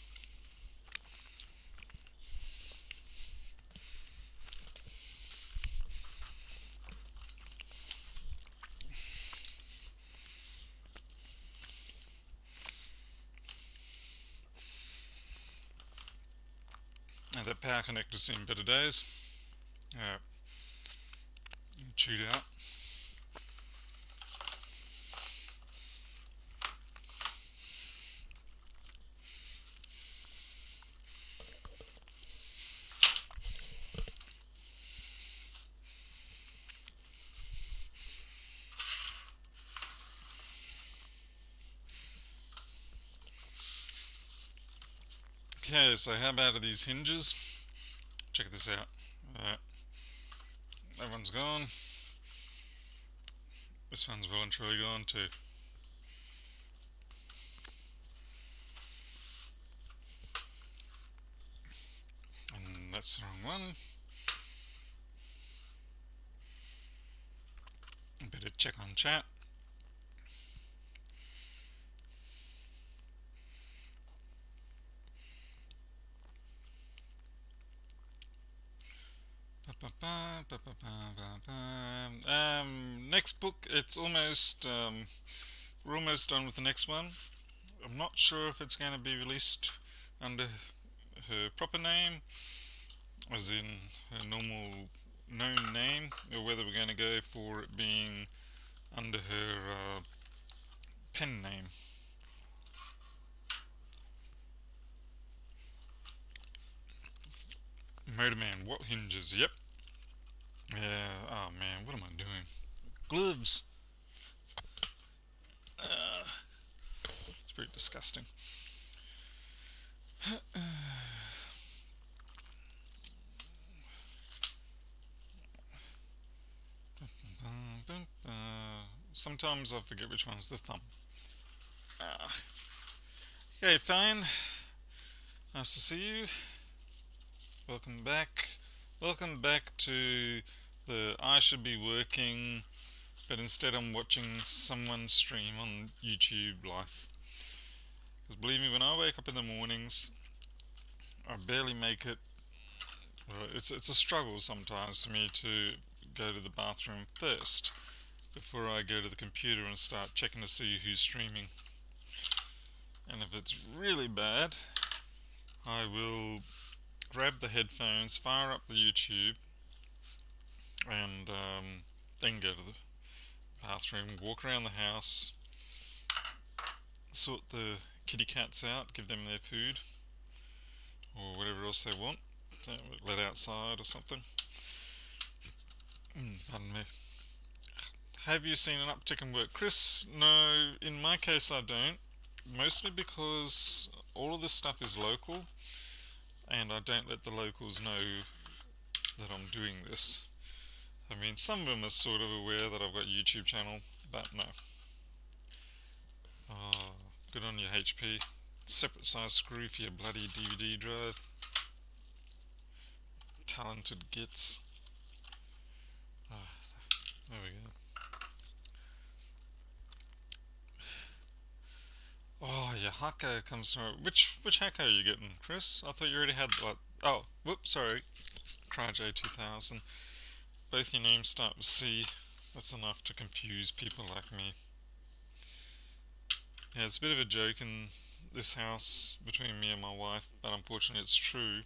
A: Now that power connector's seen better days. Yeah. Chewed out. Okay, so how about these hinges? Check this out. Right. That one's gone. This one's voluntarily gone too. And that's the wrong one. Better check on chat. Next book, it's almost, um, we're almost done with the next one. I'm not sure if it's going to be released under her proper name, as in her normal known name, or whether we're going to go for it being under her uh, pen name. Motorman, what hinges? Yep. Yeah, oh man, what am I doing? Gloves! Uh, it's pretty disgusting. sometimes I forget which one's the thumb. Uh, okay, fine. Nice to see you. Welcome back. Welcome back to the I should be working, but instead I'm watching someone stream on YouTube live. Because believe me, when I wake up in the mornings, I barely make it. It's it's a struggle sometimes for me to go to the bathroom first before I go to the computer and start checking to see who's streaming. And if it's really bad, I will grab the headphones, fire up the YouTube, and um, then go to the bathroom, walk around the house, sort the kitty cats out, give them their food, or whatever else they want, let outside or something. Mm, pardon me. Have you seen an uptick in work? Chris, no, in my case I don't. Mostly because all of this stuff is local and I don't let the locals know that I'm doing this. I mean, some of them are sort of aware that I've got a YouTube channel, but no. Oh, good on your HP. Separate size screw for your bloody DVD drive. Talented gits. Oh, there we go. Oh, your Hakko comes to which which Hakko are you getting, Chris? I thought you already had what? Oh, whoops, sorry. CryJ 2000. Both your names start with C. That's enough to confuse people like me. Yeah, it's a bit of a joke in this house between me and my wife, but unfortunately it's true.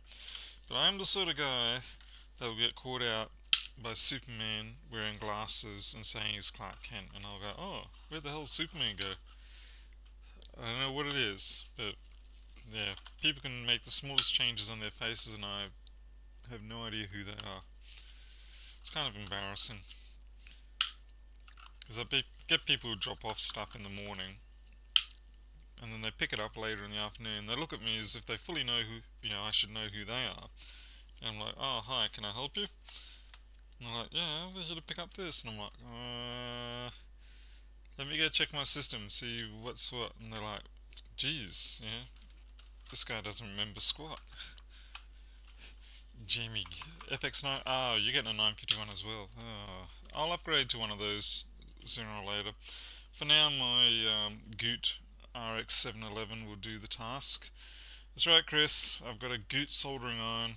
A: But I'm the sort of guy that will get caught out by Superman wearing glasses and saying he's Clark Kent, and I'll go, oh, where the hell Superman go? I don't know what it is, but yeah, people can make the smallest changes on their faces and I have no idea who they are. It's kind of embarrassing. Because I get people who drop off stuff in the morning and then they pick it up later in the afternoon. They look at me as if they fully know who, you know, I should know who they are. And I'm like, oh, hi, can I help you? And they're like, yeah, here to pick up this. And I'm like, uh, let me go check my system, see what's what. And they're like, geez, yeah, this guy doesn't remember squat. <laughs> Jamie, FX9, oh, you're getting a 951 as well. Oh, I'll upgrade to one of those sooner or later. For now, my um, Goot RX711 will do the task. That's right, Chris, I've got a Goot soldering iron.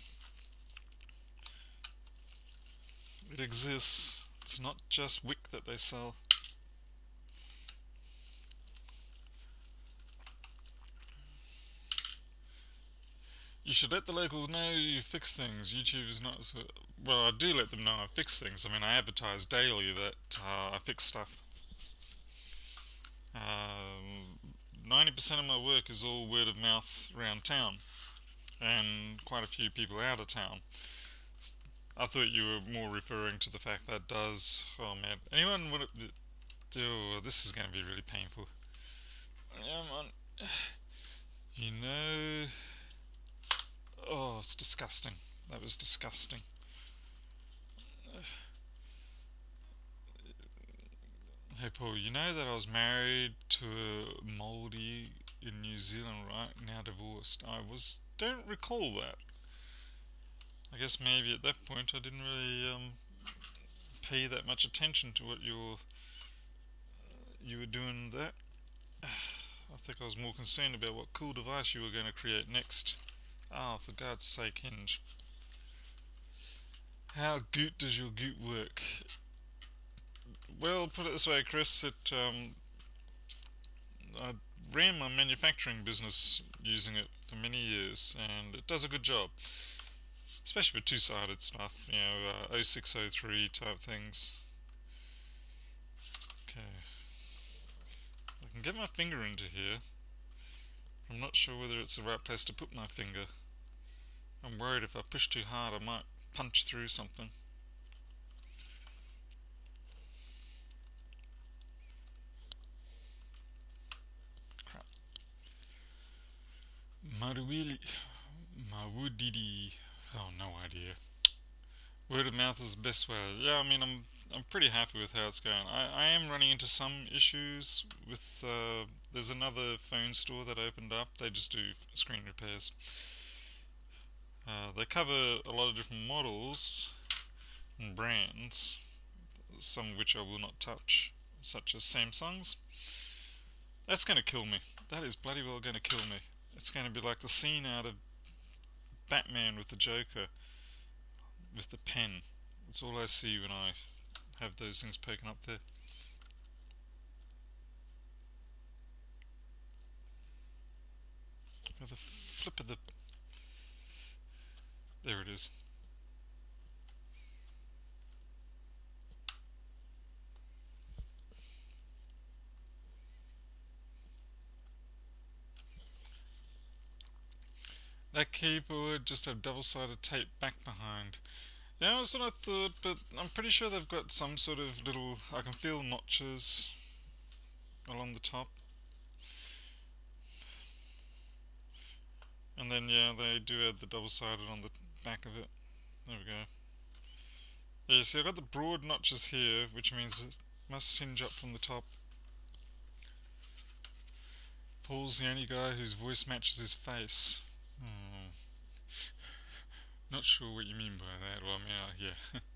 A: It exists. It's not just wick that they sell. You should let the locals know you fix things. YouTube is not... So, well, I do let them know I fix things. I mean, I advertise daily that uh, I fix stuff. 90% um, of my work is all word of mouth around town. And quite a few people out of town. I thought you were more referring to the fact that does... Oh, man. Anyone would... Oh, this is going to be really painful. <sighs> You know... Oh, it's disgusting. That was disgusting. Hey Paul, you know that I was married to a Māori in New Zealand, right? Now divorced. I was don't recall that. I guess maybe at that point I didn't really um, pay that much attention to what you you were doing that. <sighs> I think I was more concerned about what cool device you were going to create next. Oh, for God's sake, Hinge. How goot does your goot work? Well, put it this way, Chris, it, um, I ran my manufacturing business using it for many years, and it does a good job. Especially for two-sided stuff, you know, uh, 0603 type things. Okay. I can get my finger into here. I'm not sure whether it's the right place to put my finger. I'm worried if I push too hard I might punch through something. Crap. Maruili Mawudidi oh no idea. Word of mouth is the best way. Yeah, I mean I'm I'm pretty happy with how it's going. I, I am running into some issues with uh, there's another phone store that opened up. They just do screen repairs. Uh, they cover a lot of different models and brands, some of which I will not touch, such as Samsung's. That's going to kill me. That is bloody well going to kill me. It's going to be like the scene out of Batman with the Joker, with the pen. That's all I see when I have those things poking up there. With the flip of the there it is. That keyboard just have double-sided tape back behind. Yeah, that's what I thought, but I'm pretty sure they've got some sort of little, I can feel notches along the top. And then, yeah, they do add the double-sided on the back of it. There we go. Yeah, you see I've got the broad notches here, which means it must hinge up from the top. Paul's the only guy whose voice matches his face. Not sure what you mean by that. Well, I mean, uh, yeah. <laughs>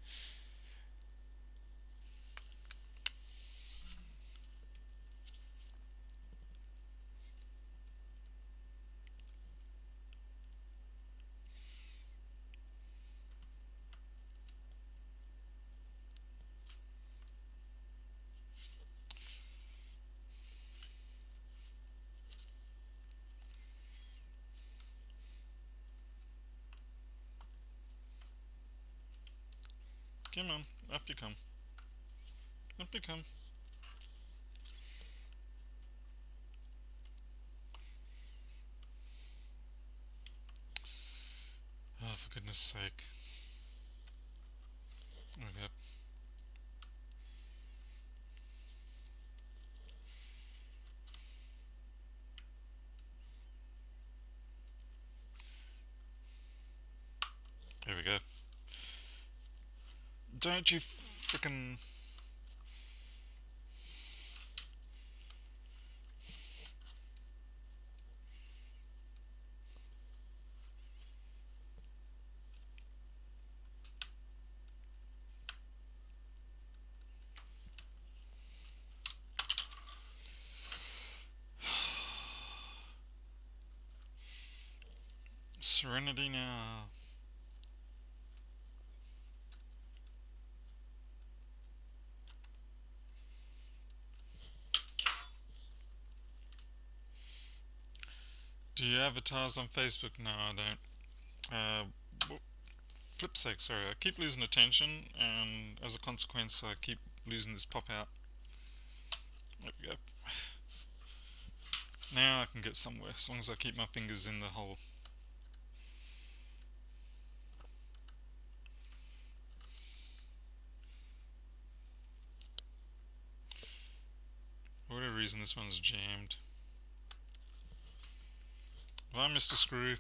A: Come on, up you come. Up you come. Oh, for goodness sake. Oh, okay. There we go don't you frickin' Serenity now. Do you advertise on Facebook? No, I don't. Uh, flip sake, sorry, I keep losing attention, and as a consequence, I keep losing this pop out. There we go. Now I can get somewhere, as long as I keep my fingers in the hole. For whatever reason, this one's jammed. Missed a screw?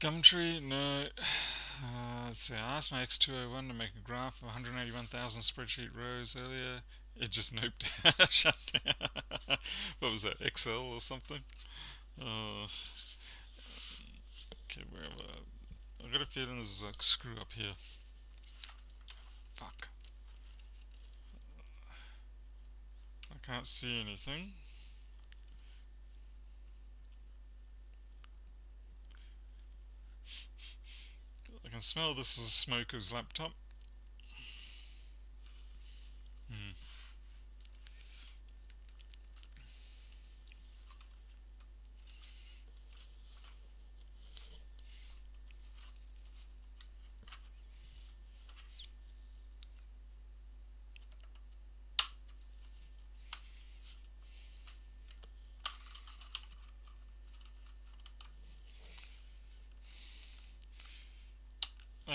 A: Gumtree? No. <sighs> Uh, let's see, I asked my X201 to make a graph of 181,000 spreadsheet rows earlier. It just noped <laughs> shut down. <laughs> what was that, Excel or something? Uh, Okay, where have I... I got a feeling there's a screw up here. Fuck. I can't see anything. I can smell this is a smoker's laptop. Hmm.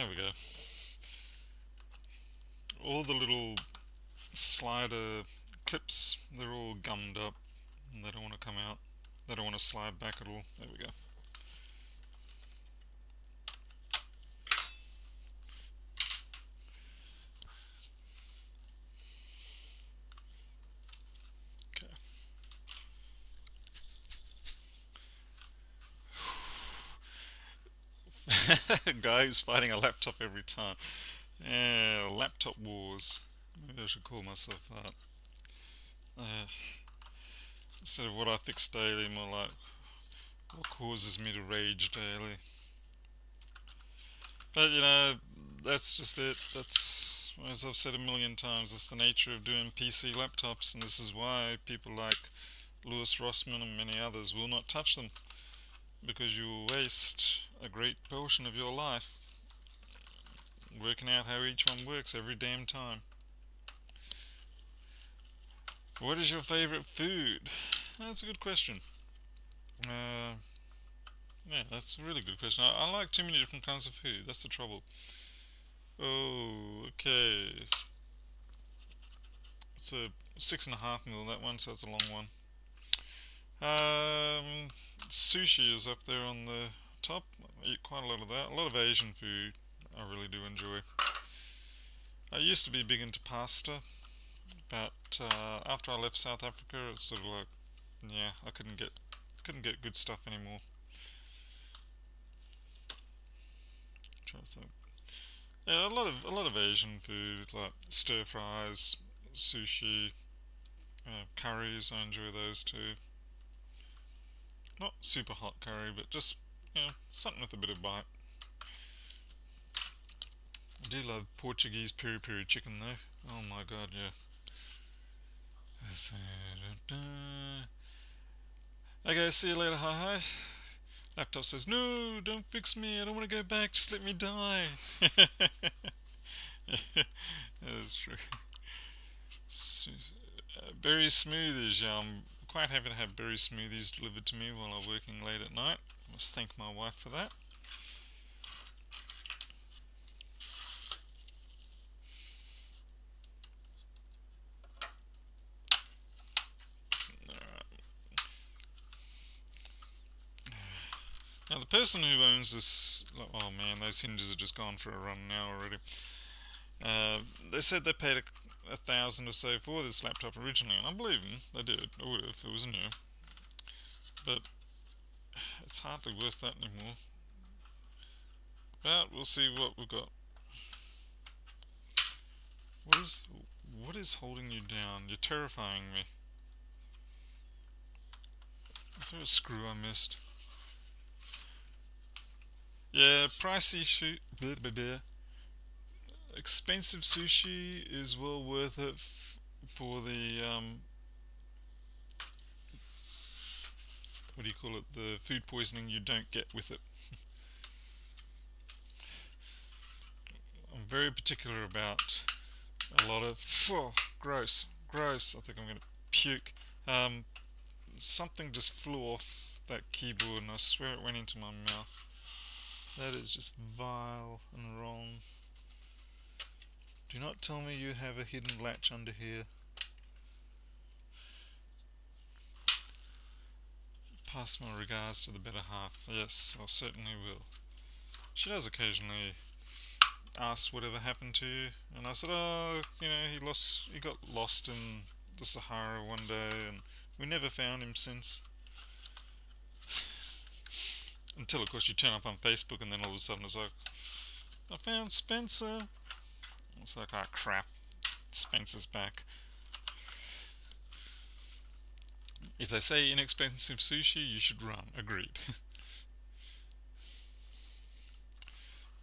A: There we go. All the little slider clips, they're all gummed up they don't want to come out. They don't want to slide back at all. There we go. Guy who's fighting a laptop every time. Yeah, laptop wars. Maybe I should call myself that. Uh, instead of what I fix daily, more like what causes me to rage daily. But you know, that's just it. That's, as I've said a million times, that's the nature of doing PC laptops, and this is why people like Louis Rossmann and many others will not touch them because you waste a great portion of your life working out how each one works every damn time. What is your favorite food? That's a good question. Uh, yeah, that's a really good question. I, I like too many different kinds of food. That's the trouble. Oh, okay. It's a six and a half mil that one, so it's a long one. Um, sushi is up there on the top. I eat quite a lot of that. A lot of Asian food I really do enjoy. I used to be big into pasta, but uh, after I left South Africa, it's sort of like, yeah, I couldn't get couldn't get good stuff anymore. Yeah, a lot of a lot of Asian food like stir fries, sushi, uh, curries. I enjoy those too. Not super hot curry, but just, you know, something with a bit of bite. I do love Portuguese peri peri chicken though. Oh my god, yeah. Okay, see you later, hi hi. Laptop says, no, don't fix me, I don't want to go back, just let me die. <laughs> That's true. So, uh, very smooth is um, quite happy to have berry smoothies delivered to me while I'm working late at night. I must thank my wife for that. Now the person who owns this, oh man, those hinges are just gone for a run now already. Uh, they said they paid a a thousand or so for this laptop originally, and I believe them, they did, I would if it was new. But it's hardly worth that anymore. But we'll see what we've got. What is what is holding you down? You're terrifying me. Is there a screw I missed? Yeah, pricey shoot. Blah, blah, blah expensive sushi is well worth it for the um, what do you call it? The food poisoning you don't get with it. <laughs> I'm very particular about a lot of oh, gross gross. I think I'm gonna puke. Um, something just flew off that keyboard and I swear it went into my mouth. That is just vile and wrong do not tell me you have a hidden latch under here. Pass my regards to the better half. Yes, I certainly will. She does occasionally ask whatever happened to you, and I said, oh, you know, he lost, he got lost in the Sahara one day, and we never found him since. <sighs> Until, of course, you turn up on Facebook and then all of a sudden it's like, I found Spencer. It's like, oh crap, Spencer's back. If they say inexpensive sushi, you should run. Agreed. <laughs>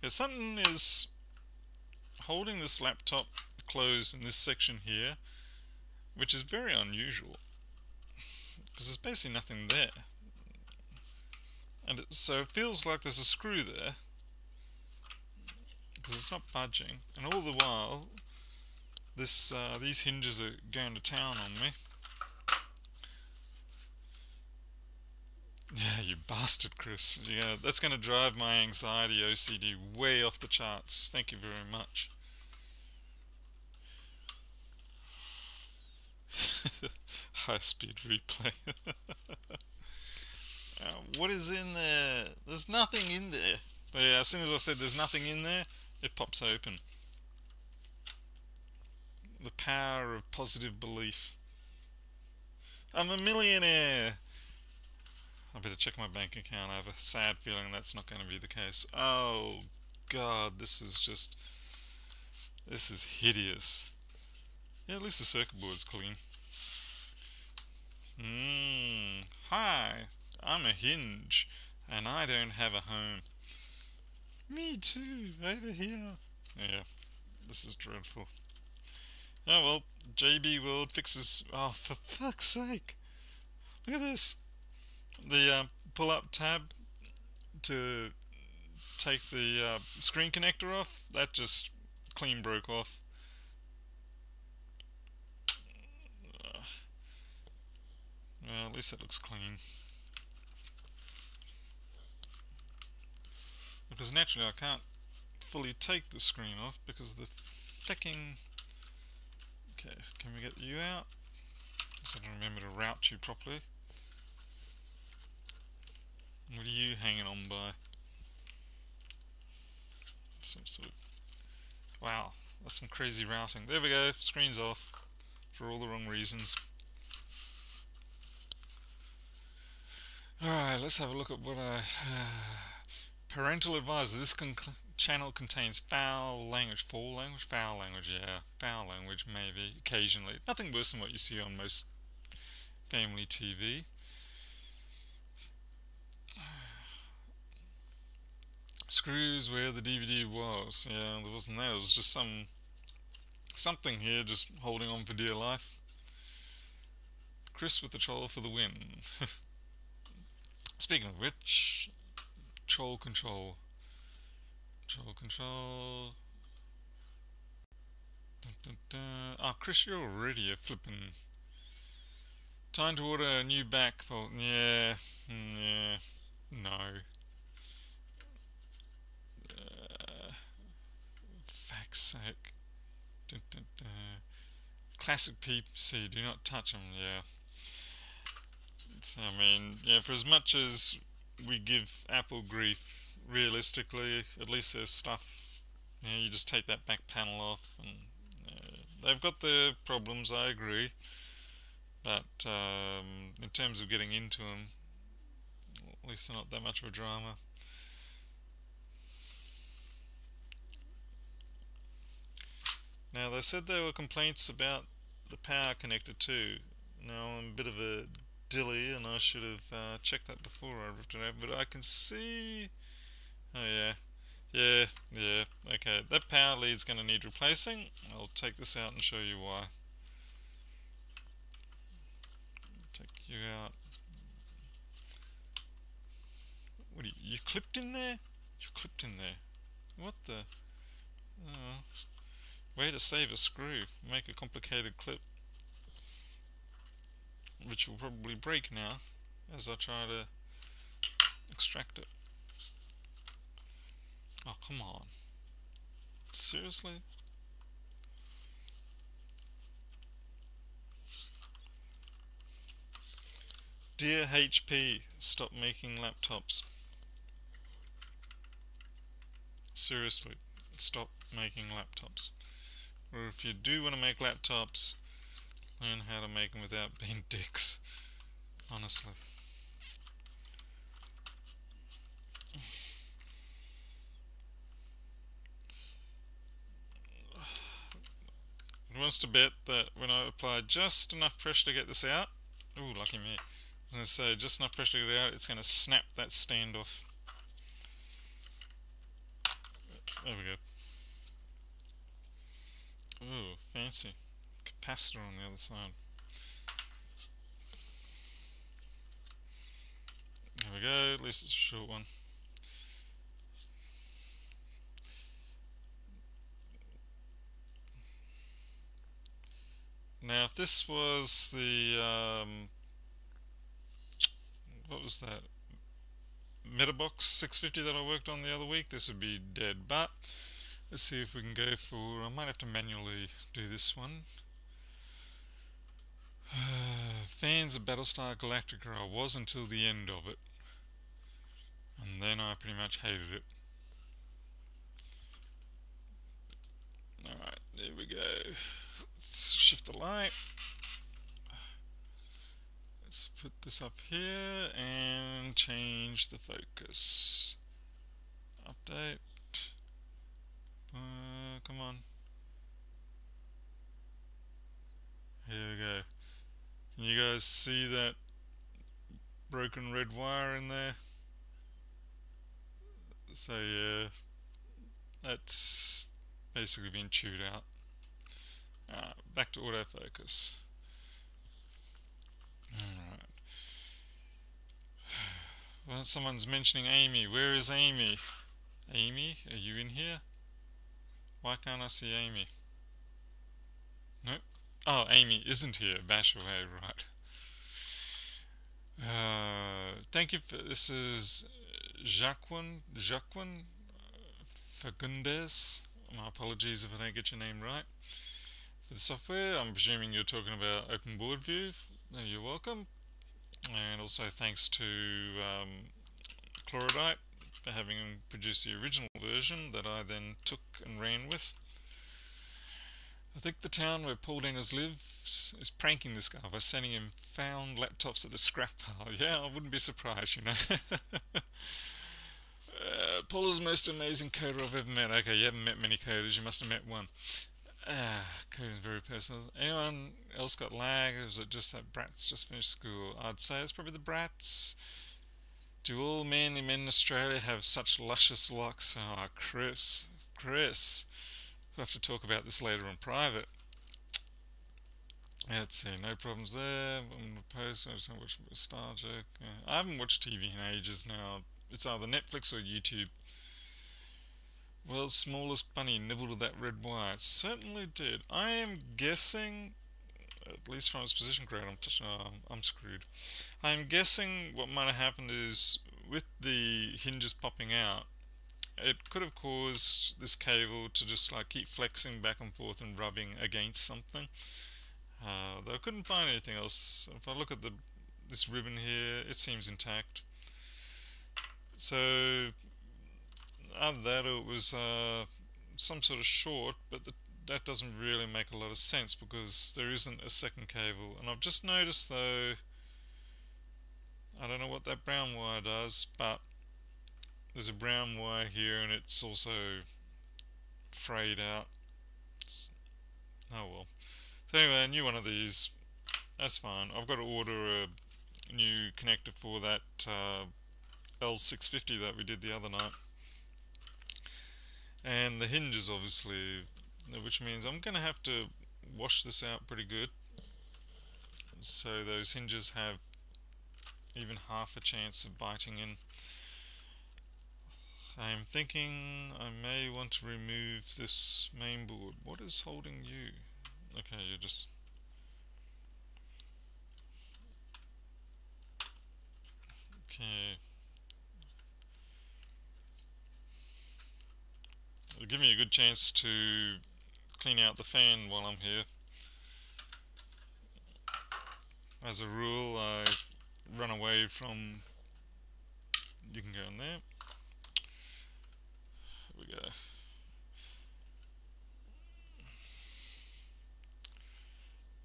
A: if something is holding this laptop closed in this section here, which is very unusual, because there's basically nothing there. And it, so it feels like there's a screw there, because it's not budging. And all the while, this uh, these hinges are going to town on me. Yeah, you bastard, Chris. Yeah, that's going to drive my anxiety OCD way off the charts. Thank you very much. <laughs> High speed replay. <laughs> what is in there? There's nothing in there. Yeah, as soon as I said there's nothing in there, it pops open. The power of positive belief. I'm a millionaire! I better check my bank account. I have a sad feeling that's not going to be the case. Oh, God, this is just... This is hideous. Yeah, at least the circuit board's clean. Mmm. Hi, I'm a hinge, and I don't have a home. Me too, over here. Yeah, this is dreadful. Oh well, JB World fixes... Oh, for fuck's sake. Look at this the uh, pull-up tab to take the uh, screen connector off, that just clean broke off. Well, at least it looks clean. Because naturally I can't fully take the screen off because the flicking... Okay, can we get you out? So I remember to route you properly. What are you hanging on by? Some sort of... Wow, that's some crazy routing. There we go, screen's off. For all the wrong reasons. Alright, let's have a look at what I... Uh, Parental advisor. This con channel contains foul language. Foul language? Foul language, yeah. Foul language, maybe. Occasionally. Nothing worse than what you see on most family TV. <sighs> screws where the DVD was. Yeah, there wasn't there. It was just some something here just holding on for dear life. Chris with the troll for the win. <laughs> Speaking of which, troll control. Troll control. Dun, dun, dun. Oh, Chris, you're already a flippin'. Time to order a new back. Oh, yeah, mm, yeah, no. fuck's sake. Dun, dun, dun. Classic PC, do not touch them, yeah. I mean, yeah, for as much as we give Apple grief, realistically, at least there's stuff, you know, you just take that back panel off, and uh, they've got their problems, I agree, but um, in terms of getting into them, at least they're not that much of a drama. Now they said there were complaints about the power connector too. Now I'm a bit of a dilly and I should have uh, checked that before I ripped it out, but I can see... Oh yeah, yeah, yeah, okay. That power lead's going to need replacing. I'll take this out and show you why. Take you out. What are you, you clipped in there? You clipped in there. What the? Oh. Way to save a screw. Make a complicated clip. Which will probably break now as I try to extract it. Oh, come on. Seriously? Dear HP, stop making laptops. Seriously, stop making laptops. Or if you do want to make laptops, learn how to make them without <laughs> being dicks. Honestly. <sighs> It wants to bet that when I apply just enough pressure to get this out, ooh, lucky me. I was going to say, just enough pressure to get it out, it's going to snap that stand off. There we go. Ooh, fancy. Capacitor on the other side. There we go, at least it's a short one. Now, if this was the, um, what was that? Metabox 650 that I worked on the other week, this would be dead. But let's see if we can go for, I might have to manually do this one. <sighs> Fans of Battlestar Galactica, I was until the end of it. And then I pretty much hated it. Alright, there we go. Let's shift the light. Let's put this up here and change the focus. Update. Uh, come on. Here we go. You guys see that broken red wire in there? So yeah, that's basically been chewed out. Uh, back to autofocus. Alright. <sighs> Well, someone's mentioning Amy. Where is Amy? Amy, are you in here? Why can't I see Amy? Nope. Oh, Amy isn't here. Bash away, right. Uh, thank you for this is Jacqueline Jacqueline Fagundes. My apologies if I don't get your name right for the software. I'm presuming you're talking about Open Board View. You're welcome. And also thanks to um, Chloridite for having produced the original version that I then took and ran with. I think the town where Paul Denners lives is pranking this guy by sending him found laptops at a scrap pile. <laughs> Yeah, I wouldn't be surprised, you know. <laughs> uh, Paul is the most amazing coder I've ever met. Okay, you haven't met many coders, you must have met one. Ah, coding is very personal. Anyone else got lag, or is it just that brats just finished school? I'd say it's probably the brats. Do all manly men in Australia have such luscious locks? Ah, oh, Chris, Chris. We'll have to talk about this later in private. Let's see, no problems there. I'm gonna post. I just watch nostalgic. Uh, I haven't watched TV in ages now. It's either Netflix or YouTube. World's smallest bunny nibbled at that red wire. It certainly did. I am guessing, at least from its position grade, I'm, uh, I'm screwed. I'm guessing what might have happened is with the hinges popping out, it could have caused this cable to just like keep flexing back and forth and rubbing against something. Uh, though I couldn't find anything else. If I look at the this ribbon here, it seems intact. So other than that, it was uh, some sort of short, but the, that doesn't really make a lot of sense because there isn't a second cable. And I've just noticed though, I don't know what that brown wire does, but there's a brown wire here and it's also frayed out. It's, oh well. So anyway, a new one of these. That's fine. I've got to order a new connector for that uh, L650 that we did the other night and the hinges obviously which means I'm gonna have to wash this out pretty good so those hinges have even half a chance of biting in I'm thinking I may want to remove this main board what is holding you okay you're just okay It'll give me a good chance to clean out the fan while I'm here. As a rule, I run away from... You can go in there.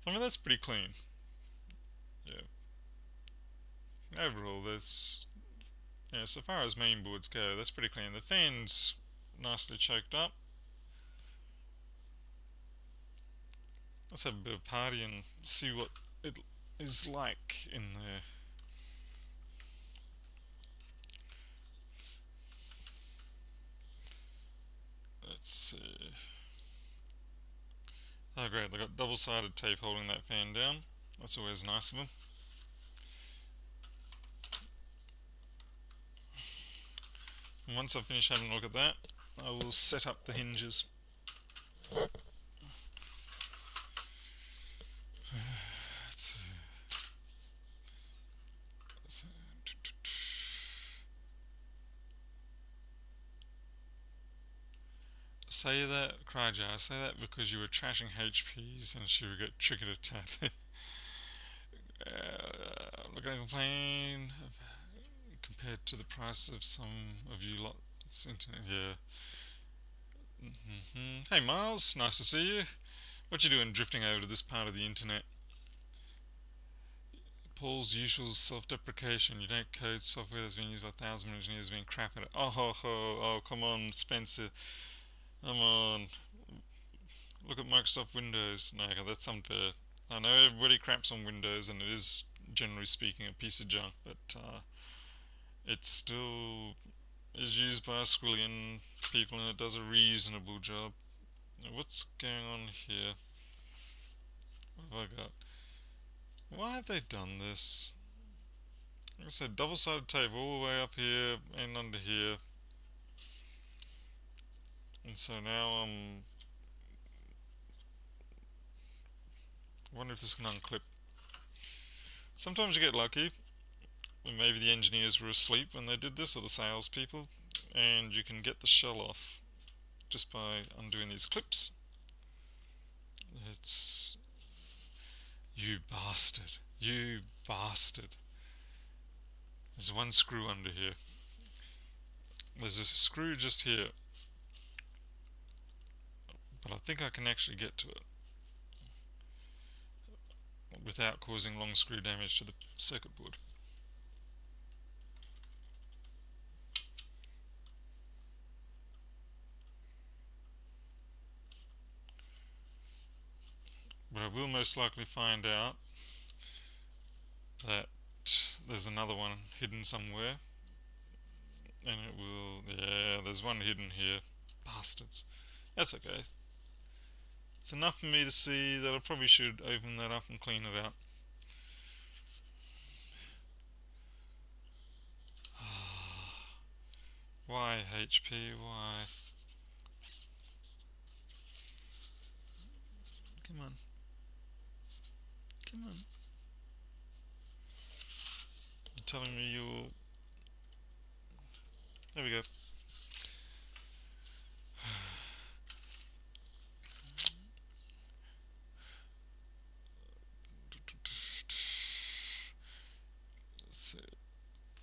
A: I mean, that's pretty clean. Yeah. Overall, there's... Yeah, so far as main boards go, that's pretty clean. The fans nicely choked up. let's have a bit of party and see what it is like in there. Let's see. Oh great, they've got double-sided tape holding that fan down. That's always nice of them. And once I've finished having a look at that, I will set up the hinges. Say that, Cryjar, I say that because you were trashing HPs and she would get triggered attack. <laughs> uh, I'm not going to complain compared to the price of some of you lots internet. Yeah. Mm -hmm. Hey Miles, nice to see you. What you doing drifting over to this part of the internet? Paul's usual self-deprecation. You don't code software that's been used by thousands of engineers being crap at it. Oh, oh, oh, oh, come on, Spencer. Come on. Look at Microsoft Windows. No, that's unfair. I know everybody craps on Windows and it is, generally speaking, a piece of junk, but uh, it still is used by a squillion people and it does a reasonable job. What's going on here? What have I got? Why have they done this? Like I said, double-sided tape all the way up here and under here. And so now I'm... Um, wonder if this can unclip. Sometimes you get lucky. Maybe the engineers were asleep when they did this, or the salespeople, and you can get the shell off just by undoing these clips. It's... You bastard. You bastard. There's one screw under here. There's a screw just here but I think I can actually get to it without causing long screw damage to the circuit board. But I will most likely find out that there's another one hidden somewhere and it will, yeah, there's one hidden here. Bastards. That's okay. It's enough for me to see that I probably should open that up and clean it out. <sighs> Why HP? Why? Come on. Come on. You're telling me you'll... There we go.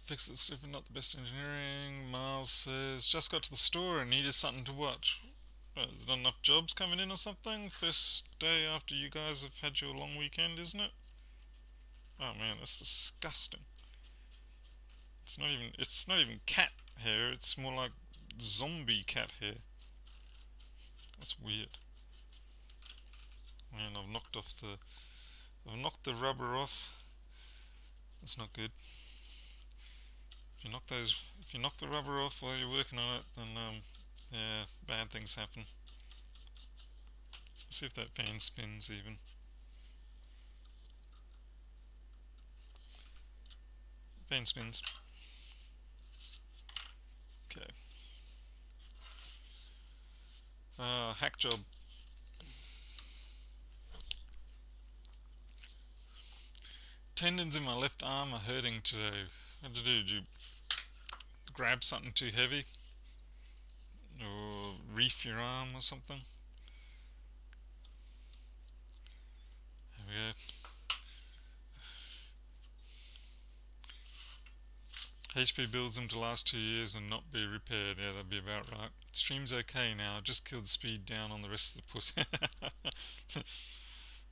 A: Fix it stupid, not the best engineering. Miles says, just got to the store and needed something to watch. Well, there's not enough jobs coming in or something? First day after you guys have had your long weekend, isn't it? Oh man, that's disgusting. It's not even, it's not even cat hair, it's more like zombie cat hair. That's weird. Man, I've knocked off the, I've knocked the rubber off. That's not good you knock those, if you knock the rubber off while you're working on it, then um, yeah, bad things happen. See if that fan spins even. Fan spins. Okay. Uh, hack job. Tendons in my left arm are hurting today. What did you do? You grab something too heavy or reef your arm or something. There we go. HP builds them to last two years and not be repaired. Yeah, that'd be about right. Stream's okay now. Just killed speed down on the rest of the pussy. <laughs>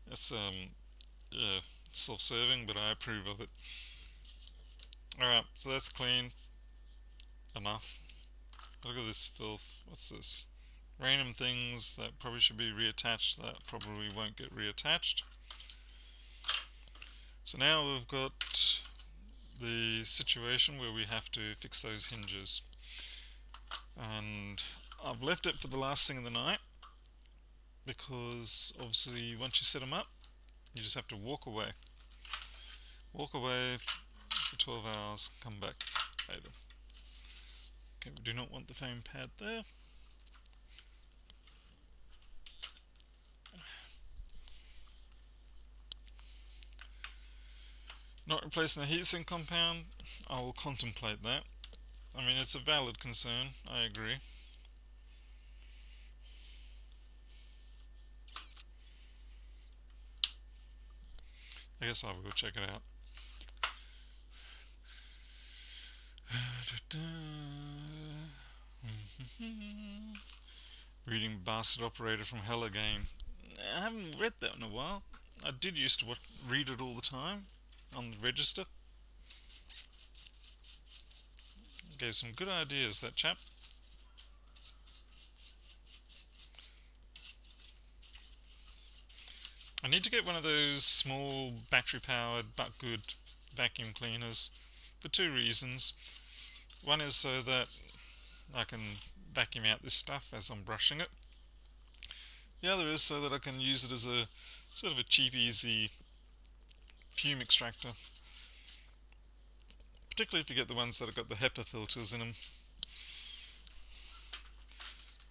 A: That's um, yeah, self-serving, but I approve of it. Alright, so that's clean enough. Look at this filth. What's this? random things that probably should be reattached that probably won't get reattached. So now we've got the situation where we have to fix those hinges. And I've left it for the last thing of the night because obviously once you set them up you just have to walk away. Walk away for 12 hours, come back later. Okay, we do not want the foam pad there. Not replacing the heatsink compound, I will contemplate that. I mean, it's a valid concern, I agree. I guess I will go check it out. <laughs> Reading Bastard Operator from Hell again. I haven't read that in a while. I did used to watch, read it all the time on the register. Gave some good ideas, that chap. I need to get one of those small battery powered but good vacuum cleaners for two reasons. One is so that I can vacuum out this stuff as I'm brushing it. The other is so that I can use it as a sort of a cheap, easy fume extractor. Particularly if you get the ones that have got the HEPA filters in them.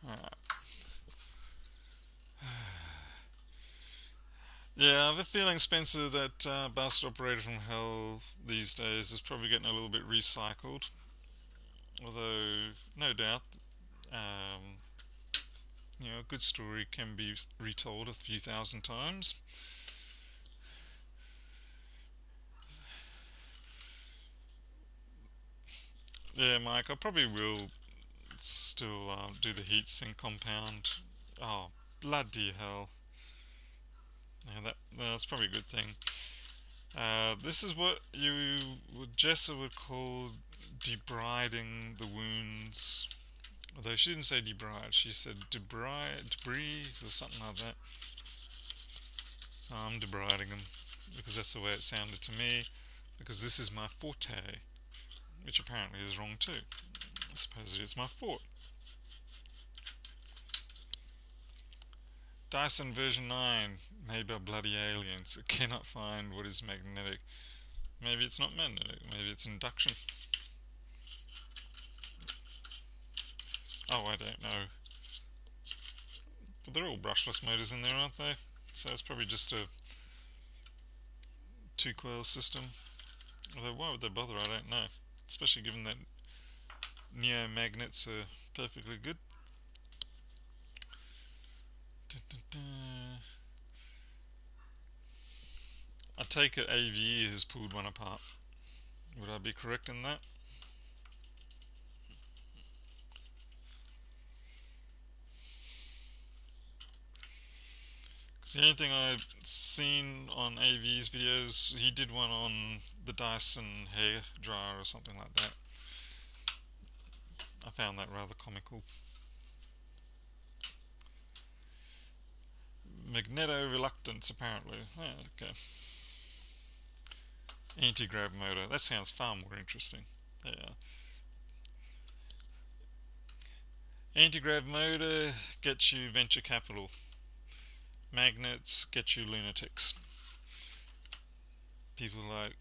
A: Alright. <sighs> Yeah, I have a feeling, Spencer, that uh, Bastard Operator from Hell these days is probably getting a little bit recycled. Although, no doubt, um, you know, a good story can be retold a few thousand times. Yeah, Mike, I probably will still uh, do the heatsink compound. Oh, bloody hell. Yeah, that, that's probably a good thing. Uh, this is what you, what Jessa would call debriding the wounds. Although she didn't say debride, she said debride, debris or something like that. So I'm debriding them because that's the way it sounded to me. Because this is my forte, which apparently is wrong too. I suppose it is my fort. Dyson version 9, made by bloody aliens. It <laughs> cannot find what is magnetic. Maybe it's not magnetic, maybe it's induction. Oh, I don't know. But they're all brushless motors in there, aren't they? So it's probably just a two coil system. Although why would they bother, I don't know. Especially given that neo magnets are perfectly good. I take it AVE has pulled one apart. Would I be correct in that? Because the only thing I've seen on AV's videos, he did one on the Dyson hair dryer or something like that. I found that rather comical. Magneto reluctance, apparently. Oh, okay. Anti-grav motor. That sounds far more interesting. Yeah. Anti-grav motor gets you venture capital. Magnets get you lunatics. People like,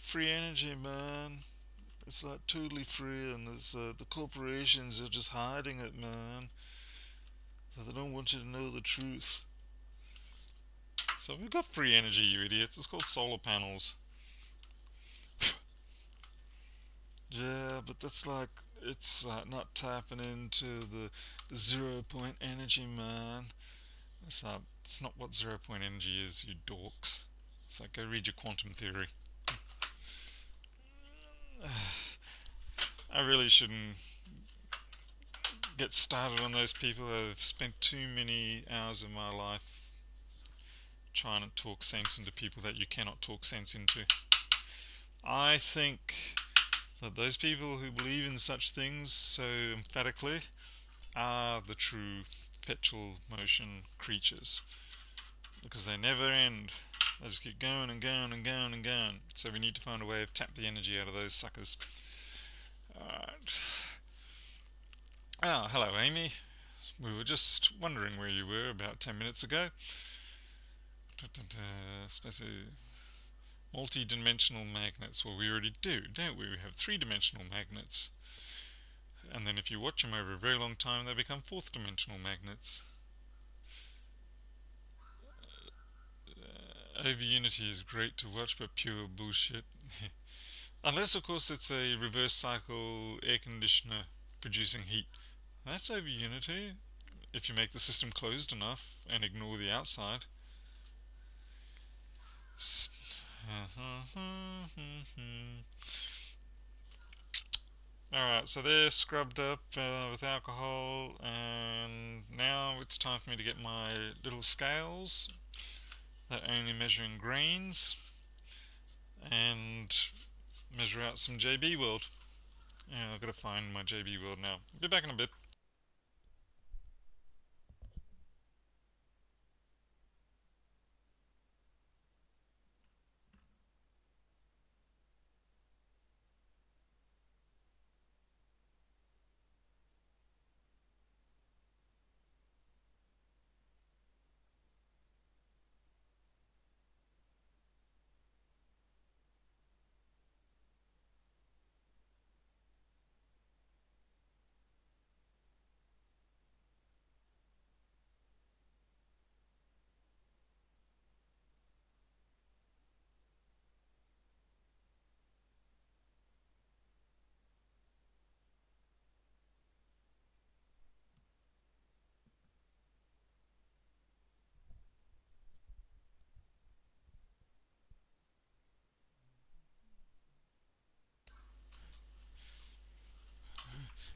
A: free energy, man. It's like totally free, and it's, uh, the corporations are just hiding it, man. So they don't want you to know the truth. So we've got free energy, you idiots. It's called solar panels. <laughs> yeah, but that's like, it's like not tapping into the, the zero point energy, man. It's, uh, it's not what zero point energy is, you dorks. It's like, go read your quantum theory. <sighs> I really shouldn't get started on those people. I've spent too many hours of my life trying to talk sense into people that you cannot talk sense into. I think that those people who believe in such things so emphatically are the true perpetual motion creatures because they never end. They just keep going and going and going and going. So we need to find a way of tap the energy out of those suckers. Alright. Ah, hello Amy. We were just wondering where you were about 10 minutes ago. Multi-dimensional magnets. Well, we already do, don't we? We have three-dimensional magnets. And then if you watch them over a very long time, they become fourth-dimensional magnets. Uh, uh, over Unity is great to watch, but pure bullshit. <laughs> Unless, of course, it's a reverse cycle air conditioner producing heat. That's over Unity, if you make the system closed enough and ignore the outside. <laughs> Uh-huh. Hmm, hmm, hmm. Alright, so they're scrubbed up uh, with alcohol and now it's time for me to get my little scales that only measure in grains and measure out some JB Weld. Yeah, I've got to find my JB Weld now. I'll be back in a bit.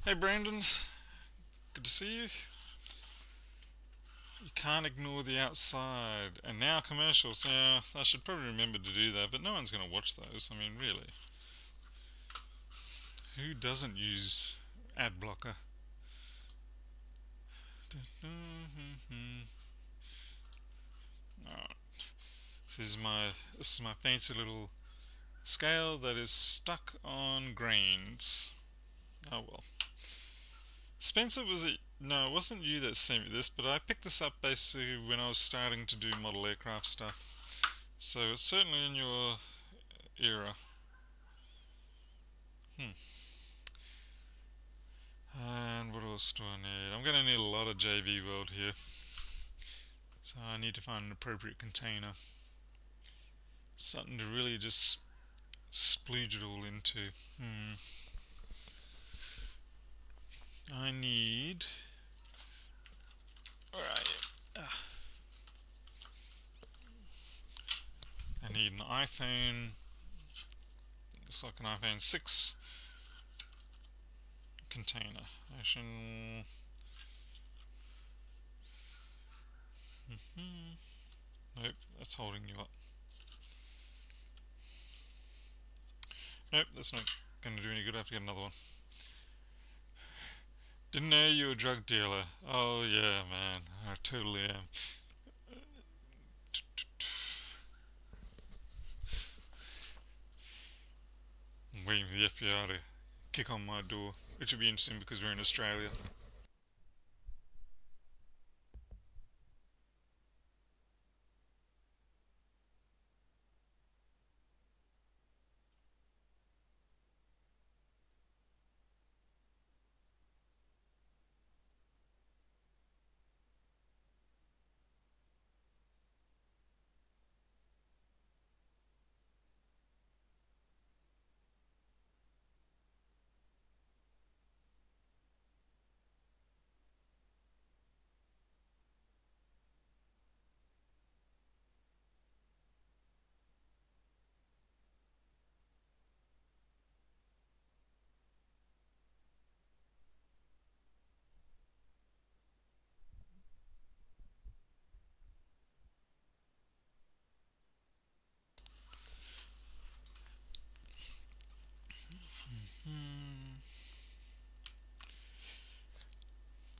A: Hey Brandon, good to see you. You can't ignore the outside. And now commercials, yeah, I should probably remember to do that, but no one's going to watch those, I mean really. Who doesn't use ad blocker? This is my this is my fancy little scale that is stuck on grains. Oh well. Spencer, was it? No, it wasn't you that sent me this, but I picked this up basically when I was starting to do model aircraft stuff. So it's certainly in your era. Hmm. And what else do I need? I'm going to need a lot of JB Weld here. So I need to find an appropriate container. Something to really just splooge it all into. Hmm. I need. Alright. I need an iPhone. Looks like an iPhone 6 container. Action. Mm -hmm. Nope, that's holding you up. Nope, that's not going to do any good. I have to get another one. Didn't know you were a drug dealer. Oh yeah, man, I totally am. I'm waiting for the FBI to kick on my door, which would be interesting because we're in Australia.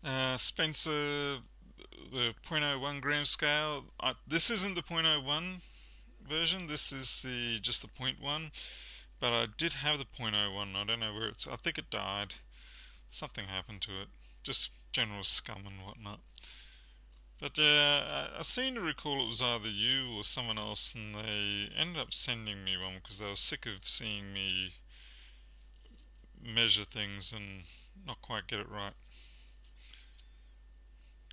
A: Uh, Spencer, the 0.01 gram scale. I, this isn't the 0.01 version. This is the just the 0.1. But I did have the 0.01. I don't know where it's. I think it died. Something happened to it. Just general scum and whatnot. But uh, I seem to recall it was either you or someone else, and they ended up sending me one because they were sick of seeing me measure things and not quite get it right.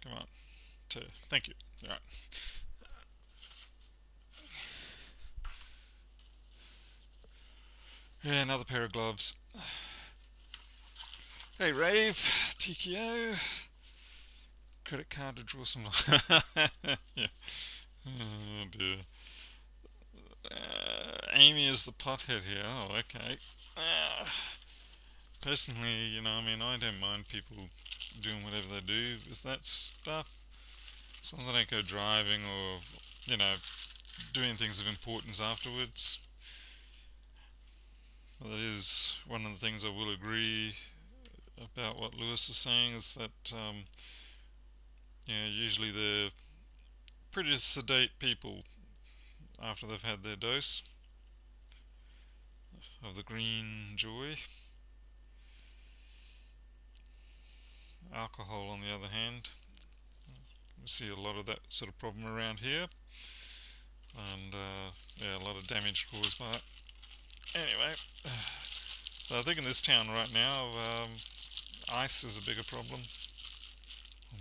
A: Come on. To, thank you. All right. Yeah, another pair of gloves. Hey, Rave, TKO credit card to draw some <laughs> yeah. Oh dear. Uh, Amy is the pothead here. Oh, okay. Uh, personally, you know, I mean, I don't mind people doing whatever they do with that stuff. As long as I don't go driving or, you know, doing things of importance afterwards. Well, that is one of the things I will agree about what Louis is saying is that um, you know, usually they're pretty sedate people after they've had their dose of the green joy. Alcohol, on the other hand, we see a lot of that sort of problem around here, and uh, yeah, a lot of damage caused by it. Anyway, <sighs> I think in this town right now, um, ice is a bigger problem,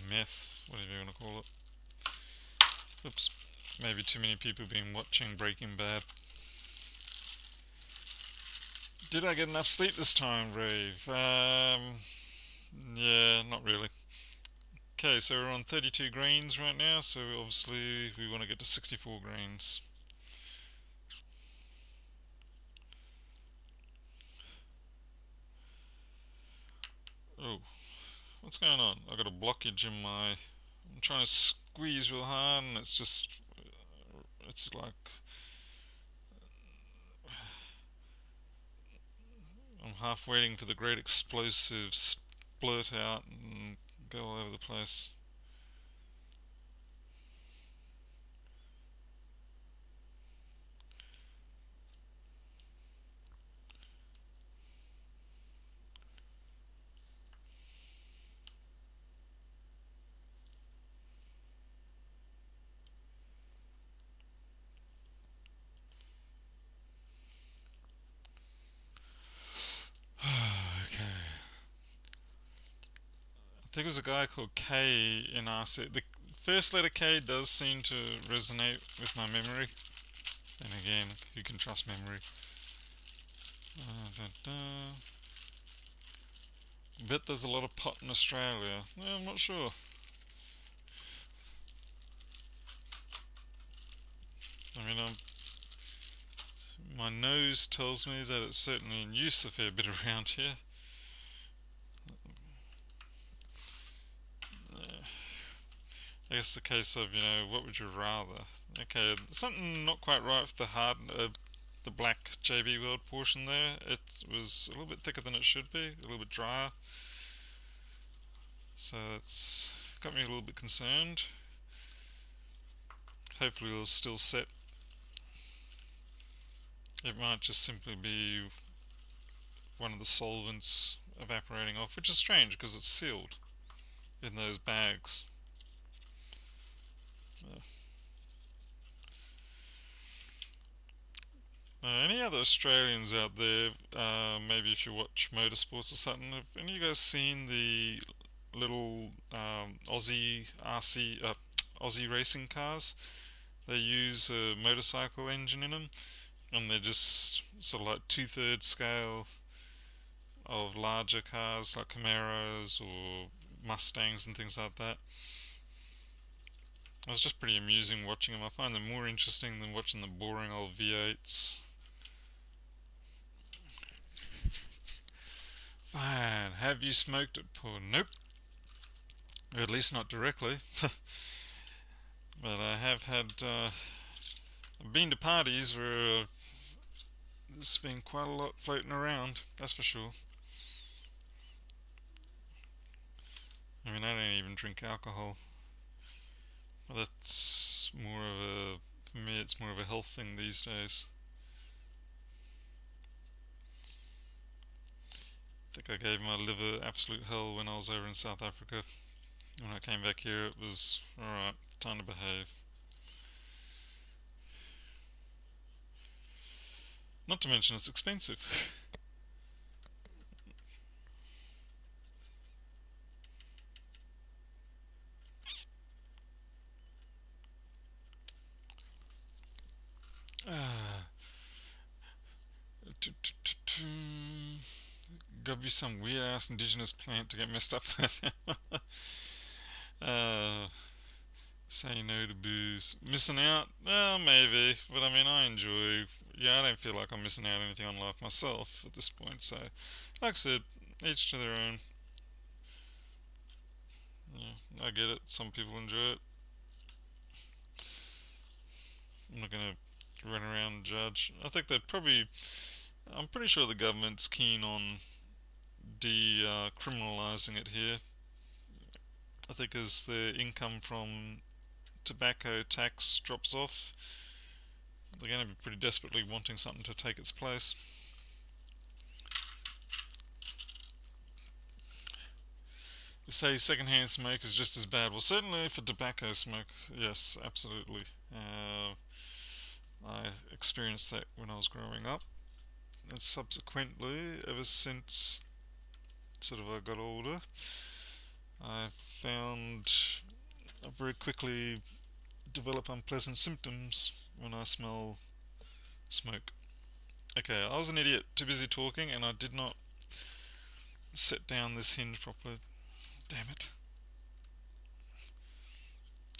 A: meth, whatever you want to call it. Oops, maybe too many people been watching Breaking Bad. Did I get enough sleep this time, Rave? Um, yeah, not really. Okay, so we're on 32 grains right now, so obviously we want to get to 64 grains. Oh, what's going on? I've got a blockage in my I'm trying to squeeze real hard and it's just uh, it's like I'm half waiting for the great explosive splurt out and go all over the place. Think it was a guy called K in RC. The first letter K does seem to resonate with my memory. And again, you can trust memory. Uh, da, da. Bet there's a lot of pot in Australia. I'm not sure. I mean, um, my nose tells me that it's certainly in use a fair bit <laughs> around here. I guess the case of, you know, what would you rather? Okay, something not quite right with the hard, uh, the black JB Weld portion there. It was a little bit thicker than it should be, a little bit drier. So it's got me a little bit concerned. Hopefully it'll still set. It might just simply be one of the solvents evaporating off, which is strange because it's sealed in those bags. Any other Australians out there, uh, maybe if you watch motorsports or something, have any of you guys seen the little um, Aussie RC, uh, Aussie racing cars? They use a motorcycle engine in them, and they're just sort of like two-thirds scale of larger cars like Camaros or Mustangs and things like that. It was just pretty amusing watching them. I find them more interesting than watching the boring old V8s. Fine. Have you smoked it, Paul? Nope. Or at least not directly. <laughs> but I have had. Uh, I've been to parties where uh, there's been quite a lot floating around. That's for sure. I mean, I don't even drink alcohol. Well, that's more of a, for me, it's more of a health thing these days. I think I gave my liver absolute hell when I was over in South Africa. When I came back here, it was alright, time to behave. Not to mention it's expensive. <laughs> gotta be some weird ass indigenous plant to get messed up <laughs> uh, say no to booze. Missing out? Well, maybe. But I mean, I enjoy. Yeah, I don't feel like I'm missing out anything on life myself at this point. So, like I said, each to their own. Yeah, I get it. Some people enjoy it. I'm not gonna run around and judge. I think they're probably. I'm pretty sure the government's keen on decriminalising uh, it here. I think as the income from tobacco tax drops off, they're going to be pretty desperately wanting something to take its place. You say secondhand smoke is just as bad. Well, certainly for tobacco smoke, yes, absolutely. Uh, I experienced that when I was growing up. And subsequently, ever since sort of I got older, I found I very quickly develop unpleasant symptoms when I smell smoke. Okay, I was an idiot, too busy talking, and I did not set down this hinge properly. Damn it.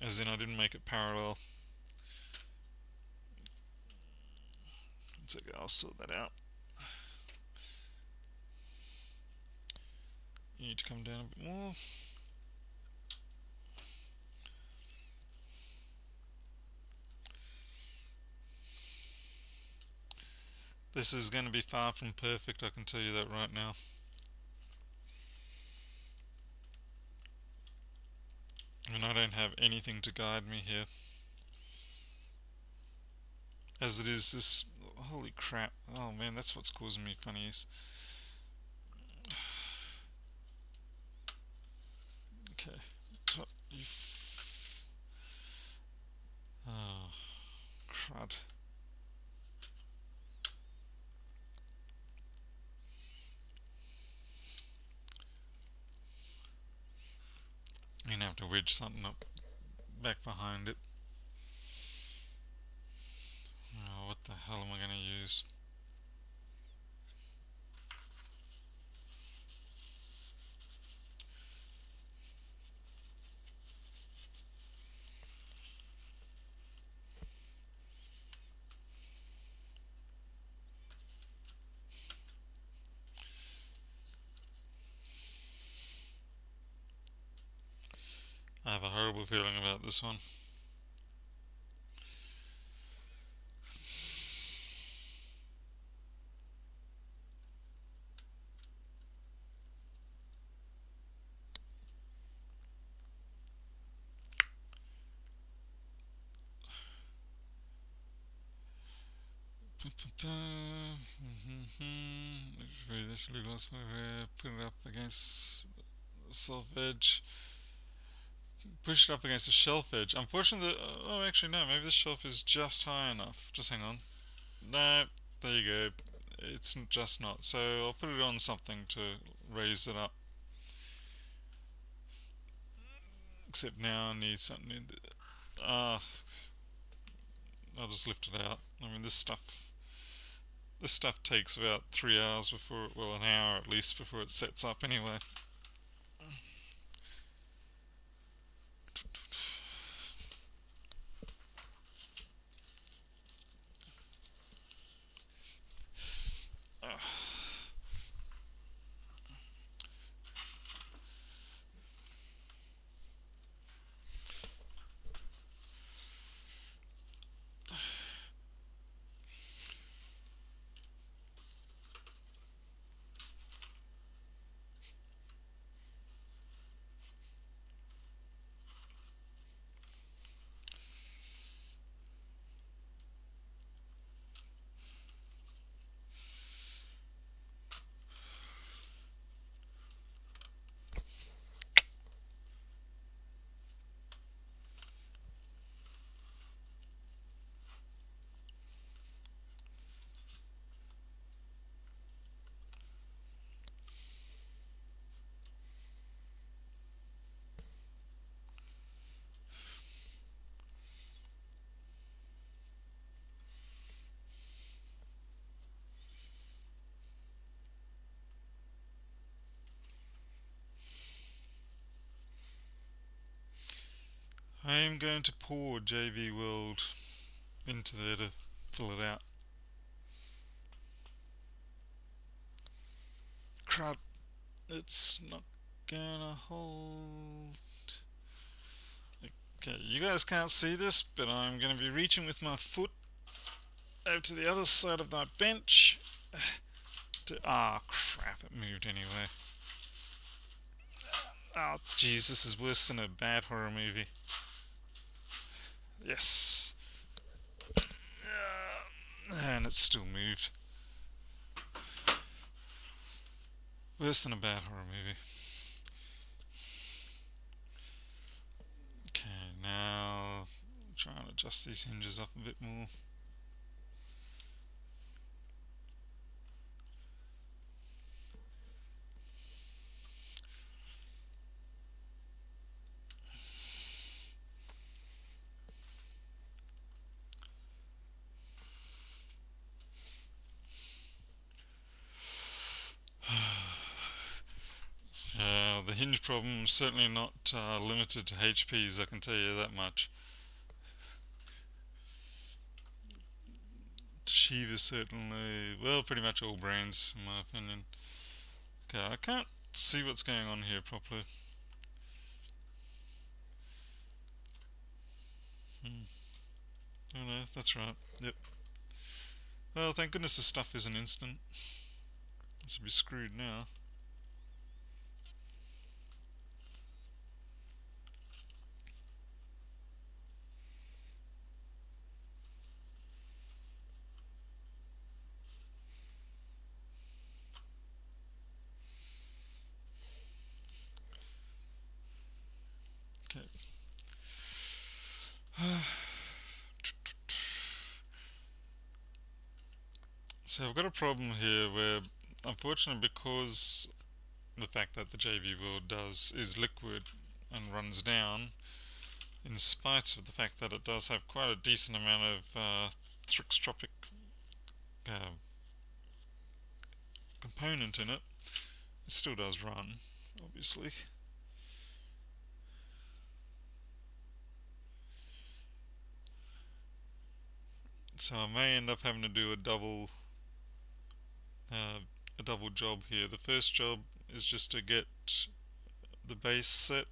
A: As in, I didn't make it parallel. It's okay, I'll sort that out. You need to come down a bit more. This is going to be far from perfect, I can tell you that right now. And I don't have anything to guide me here. As it is this... Holy crap. Oh man, that's what's causing me funnies. Okay. You. oh, crud. You're gonna have to wedge something up back behind it. Oh, what the hell am I gonna use? I have a horrible feeling about this one. Put it up against the self edge push it up against the shelf edge. Unfortunately, oh actually no, maybe the shelf is just high enough. Just hang on. No, there you go. It's just not. So I'll put it on something to raise it up. Except now I need something. Ah, uh, I'll just lift it out. I mean, this stuff. This stuff takes about three hours before, it, well, an hour at least before it sets up anyway. I am going to pour JB Weld into there to fill it out. Crud, it's not gonna hold. Okay, you guys can't see this, but I'm gonna be reaching with my foot over to the other side of that bench. <sighs> Ah, oh, crap, it moved anyway. Oh, jeez, this is worse than a bad horror movie. Yes. And it's still moved. Worse than a bad horror movie. Okay, now try and adjust these hinges up a bit more. hinge problem certainly not uh, limited to HPs, I can tell you that much. Toshiba certainly, well, pretty much all brands, in my opinion. Okay, I can't see what's going on here properly. Hmm. Oh no, that's right. Yep. Well, thank goodness this stuff isn't instant. This would be screwed now. So I've got a problem here where, unfortunately, because the fact that the JB Weld does is liquid and runs down, in spite of the fact that it does have quite a decent amount of uh, thixotropic uh, component in it, it still does run, obviously. So I may end up having to do a double uh, a double job here. The first job is just to get the base set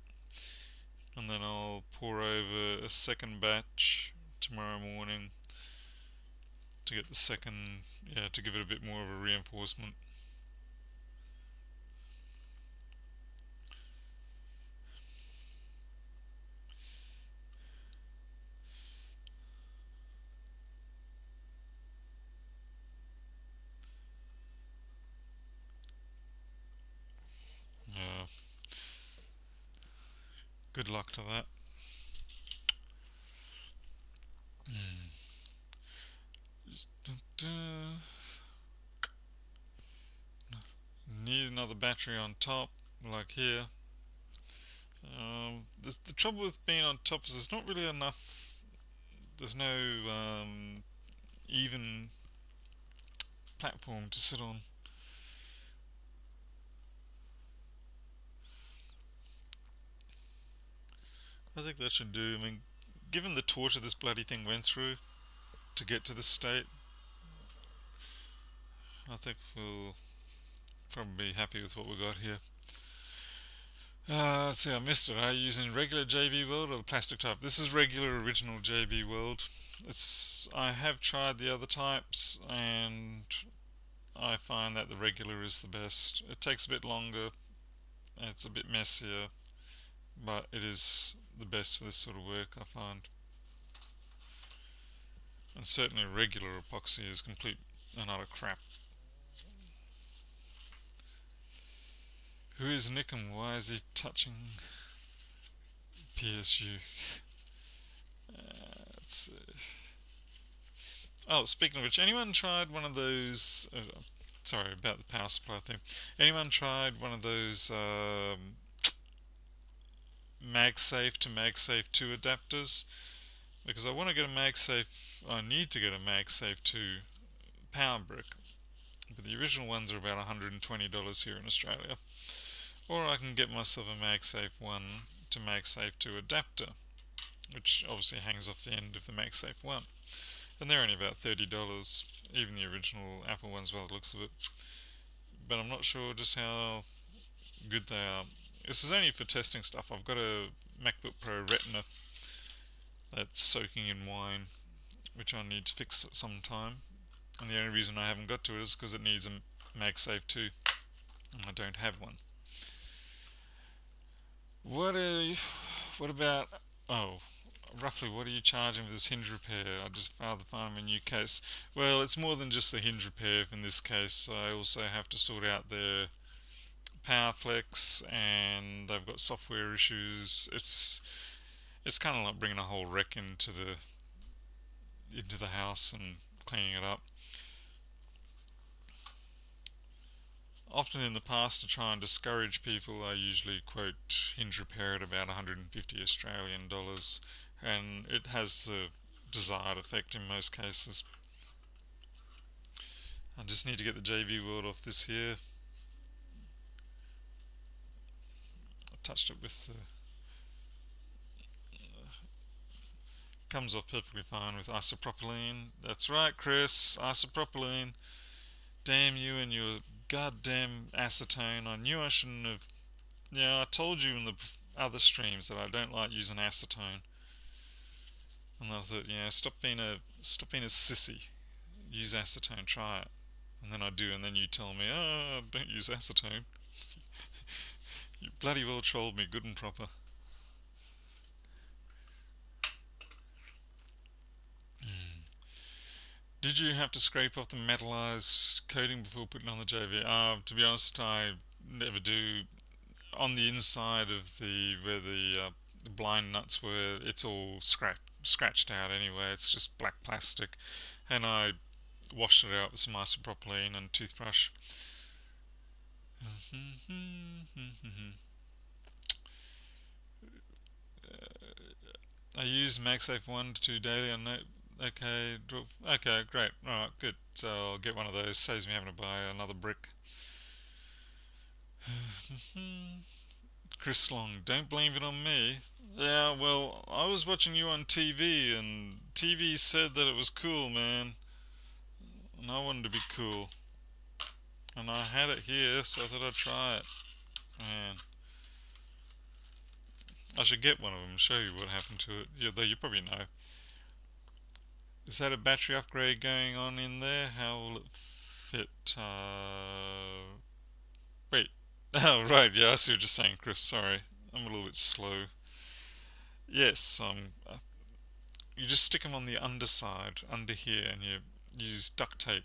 A: and then I'll pour over a second batch tomorrow morning to get the second, yeah, to give it a bit more of a reinforcement. Good luck to that. Need another battery on top, like here. Um, the trouble with being on top is there's not really enough, there's no um, even platform to sit on. I think that should do. I mean, given the torture this bloody thing went through to get to this state, I think we'll probably be happy with what we got here. Uh, let's see, I missed it. Are you using regular JB Weld or the plastic type? This is regular original JB Weld. It's I have tried the other types and I find that the regular is the best. It takes a bit longer, it's a bit messier, but it is the best for this sort of work, I find. And certainly regular epoxy is complete and utter crap. Who is Nick and why is he touching PSU? Uh, oh, speaking of which, anyone tried one of those? Uh, sorry about the power supply thing. Anyone tried one of those um, MagSafe to MagSafe 2 adapters because I want to get a MagSafe, I need to get a MagSafe 2 power brick but the original ones are about $120 here in Australia or I can get myself a MagSafe 1 to MagSafe 2 adapter which obviously hangs off the end of the MagSafe one. And they're only about $30, even the original Apple ones by the looks of it. But I'm not sure just how good they are. This is only for testing stuff. I've got a MacBook Pro Retina that's soaking in wine, which I need to fix at some time. And the only reason I haven't got to it is because it needs a MagSafe 2, and I don't have one. What are, what about, oh, roughly what are you charging for this hinge repair? I just the find a new case. Well, it's more than just the hinge repair in this case. I also have to sort out their PowerFlex and they've got software issues. It's it's kind of like bringing a whole wreck into the into the house and cleaning it up. Often in the past to try and discourage people I usually quote hinge repair at about 150 Australian dollars and it has the desired effect in most cases. I just need to get the JB Weld off this here. Touched it with the comes off perfectly fine with isopropylene. That's right, Chris, isopropylene. Damn you and your goddamn acetone. I knew I shouldn't have. Yeah, I told you in the other streams that I don't like using acetone. And I thought, yeah, stop being a stop being a sissy. Use acetone, try it. And then I do, and then you tell me, oh, don't use acetone. You bloody well trolled me good and proper. Hmm. Did you have to scrape off the metallized coating before putting on the JB? Uh, to be honest, I never do. On the inside of the where the, uh, blind nuts were, it's all scratched scratched out anyway. It's just black plastic, and I washed it out with some isopropylene and toothbrush. Mm-hmm. I use MagSafe 1 to 2 daily on note. Okay, okay, great. Alright, good. So I'll get one of those. Saves me having to buy another brick. <sighs> Chris Long, don't blame it on me. Yeah, well, I was watching you on TV, and TV said that it was cool, man. And I wanted to be cool. And I had it here, so I thought I'd try it. Man. I should get one of them and show you what happened to it. Yeah, though you probably know. Is that a battery upgrade going on in there? How will it fit? Uh, wait, <laughs> Oh, right, yeah, I see what you're saying, Chris. Sorry, I'm a little bit slow. Yes, um, uh, you just stick them on the underside, under here, and you use duct tape.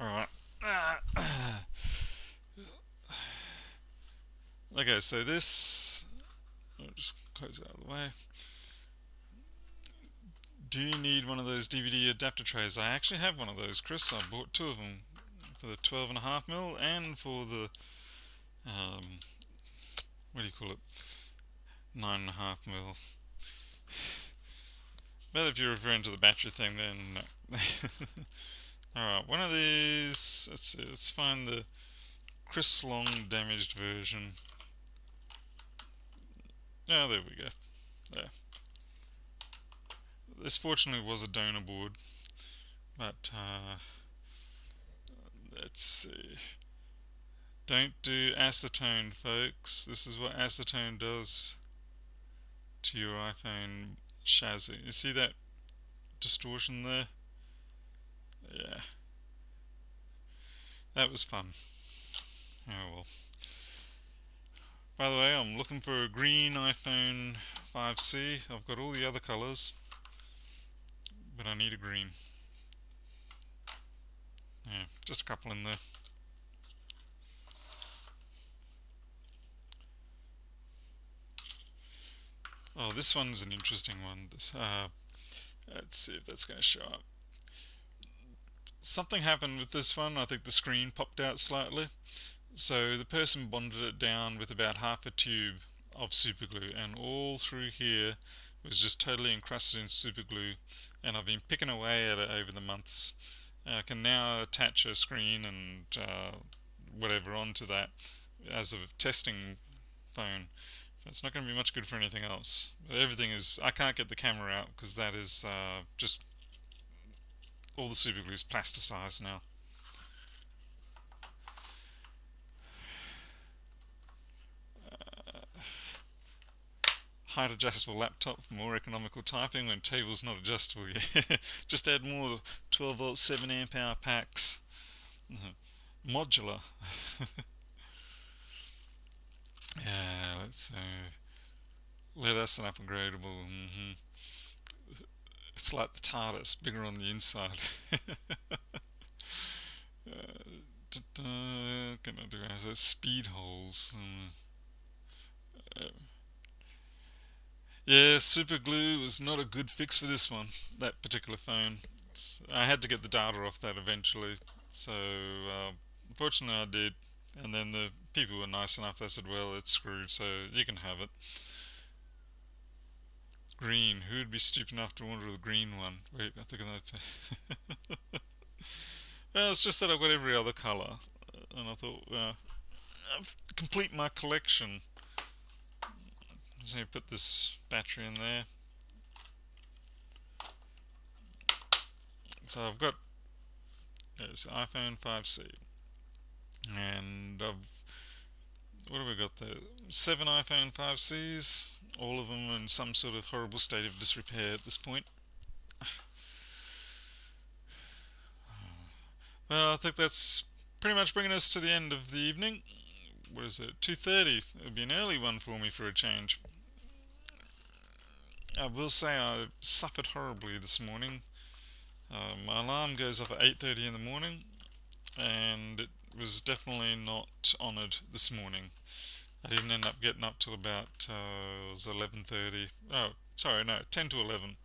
A: Alright. <clears throat> okay, so this... I'll just close it out of the way do you need one of those DVD adapter trays? I actually have one of those, Chris. I bought two of them for the 12.5 mil and for the, um, what do you call it, 9.5 mil. <sighs> But if you're referring to the battery thing, then no. <laughs> Alright, one of these, let's see, let's find the Chris Long damaged version. Oh, there we go. There. This fortunately was a donor board, but uh, let's see. Don't do acetone, folks. This is what acetone does to your iPhone chassis. You see that distortion there? Yeah. That was fun. Oh well. By the way, I'm looking for a green iPhone 5C. I've got all the other colors but I need a green. Yeah, just a couple in there. Oh, this one's an interesting one. This, uh, let's see if that's going to show up. Something happened with this one. I think the screen popped out slightly. So the person bonded it down with about half a tube of superglue and all through here was just totally encrusted in superglue and I've been picking away at it over the months I can now attach a screen and uh, whatever onto that as a testing phone. It's not going to be much good for anything else. But everything is, I can't get the camera out because that is uh, just, all the super glue is plasticized now. height adjustable laptop for more economical typing when table's not adjustable. Yet. <laughs> Just add more 12 volt 7 amp hour packs. <laughs> Modular. <laughs> yeah, let's uh, let us an upgradable. Mm -hmm. It's like the TARDIS, bigger on the inside. <laughs> uh, I do as speed holes? Uh, yeah, super glue was not a good fix for this one, that particular phone. It's, I had to get the data off that eventually, so uh, unfortunately I did. And then the people were nice enough, they said, well, it's screwed, so you can have it. Green, who would be stupid enough to order the green one? Wait, I think that. <laughs> well, it's just that I've got every other colour, and I thought, I've complete my collection just going to put this battery in there. So I've got there's iPhone 5C and I've what have we got there? Seven iPhone 5Cs, all of them in some sort of horrible state of disrepair at this point. <sighs> Well, I think that's pretty much bringing us to the end of the evening. What is it? 2.30. It would be an early one for me for a change. I will say I suffered horribly this morning. Uh, my alarm goes off at 8.30 in the morning and it was definitely not honoured this morning. I didn't end up getting up till about uh, was 11.30. Oh, sorry, no, 10 to 11.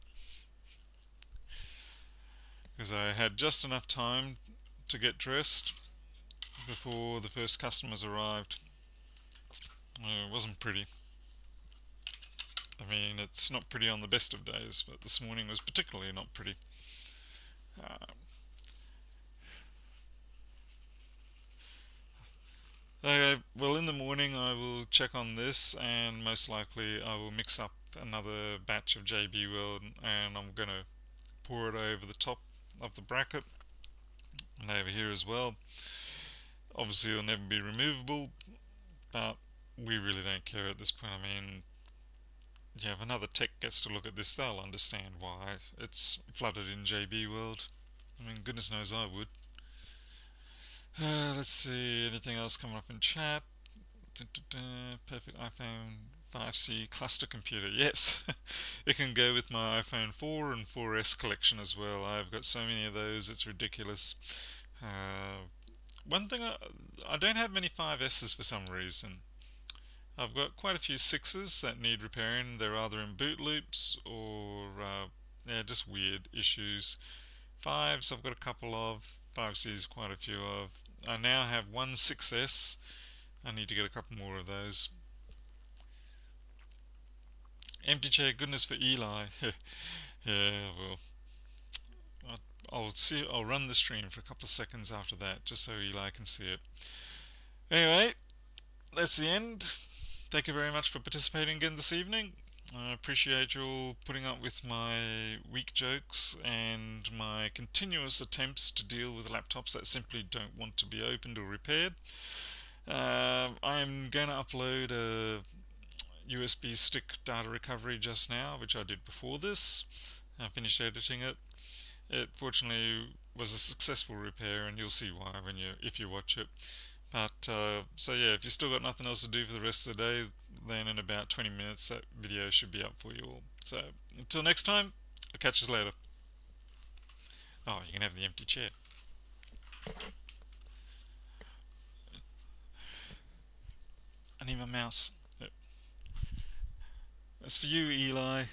A: Because I had just enough time to get dressed before the first customers arrived. Uh, it wasn't pretty. I mean, it's not pretty on the best of days, but this morning was particularly not pretty. Uh, okay, well, in the morning I will check on this, and most likely I will mix up another batch of JB Weld, and I'm going to pour it over the top of the bracket, and over here as well. Obviously, it'll never be removable, but we really don't care at this point. I mean, yeah, if another tech gets to look at this, they'll understand why it's flooded in JB Weld. I mean, goodness knows I would. Uh, let's see, anything else coming up in chat? Perfect iPhone 5C cluster computer. Yes, <laughs> it can go with my iPhone 4 and 4S collection as well. I've got so many of those, it's ridiculous. Uh, one thing, I, I don't have many 5Ss for some reason. I've got quite a few sixes that need repairing. They're either in boot loops or uh, yeah, just weird issues. Fives I've got a couple of. Five C's quite a few of. I now have one success. I need to get a couple more of those. Empty chair, goodness for Eli. <laughs> yeah, well, I'll see. I'll run the stream for a couple of seconds after that, just so Eli can see it. Anyway, that's the end thank you very much for participating again this evening. I appreciate you all putting up with my weak jokes and my continuous attempts to deal with laptops that simply don't want to be opened or repaired. Uh, I'm going to upload a USB stick data recovery just now, which I did before this. I finished editing it. It fortunately was a successful repair, and you'll see why when you if you watch it. But, uh, so yeah, if you've still got nothing else to do for the rest of the day, then in about 20 minutes that video should be up for you all. So, until next time, I'll catch you later. Oh, you can have the empty chair. I need my mouse. Yep. That's for you, Eli.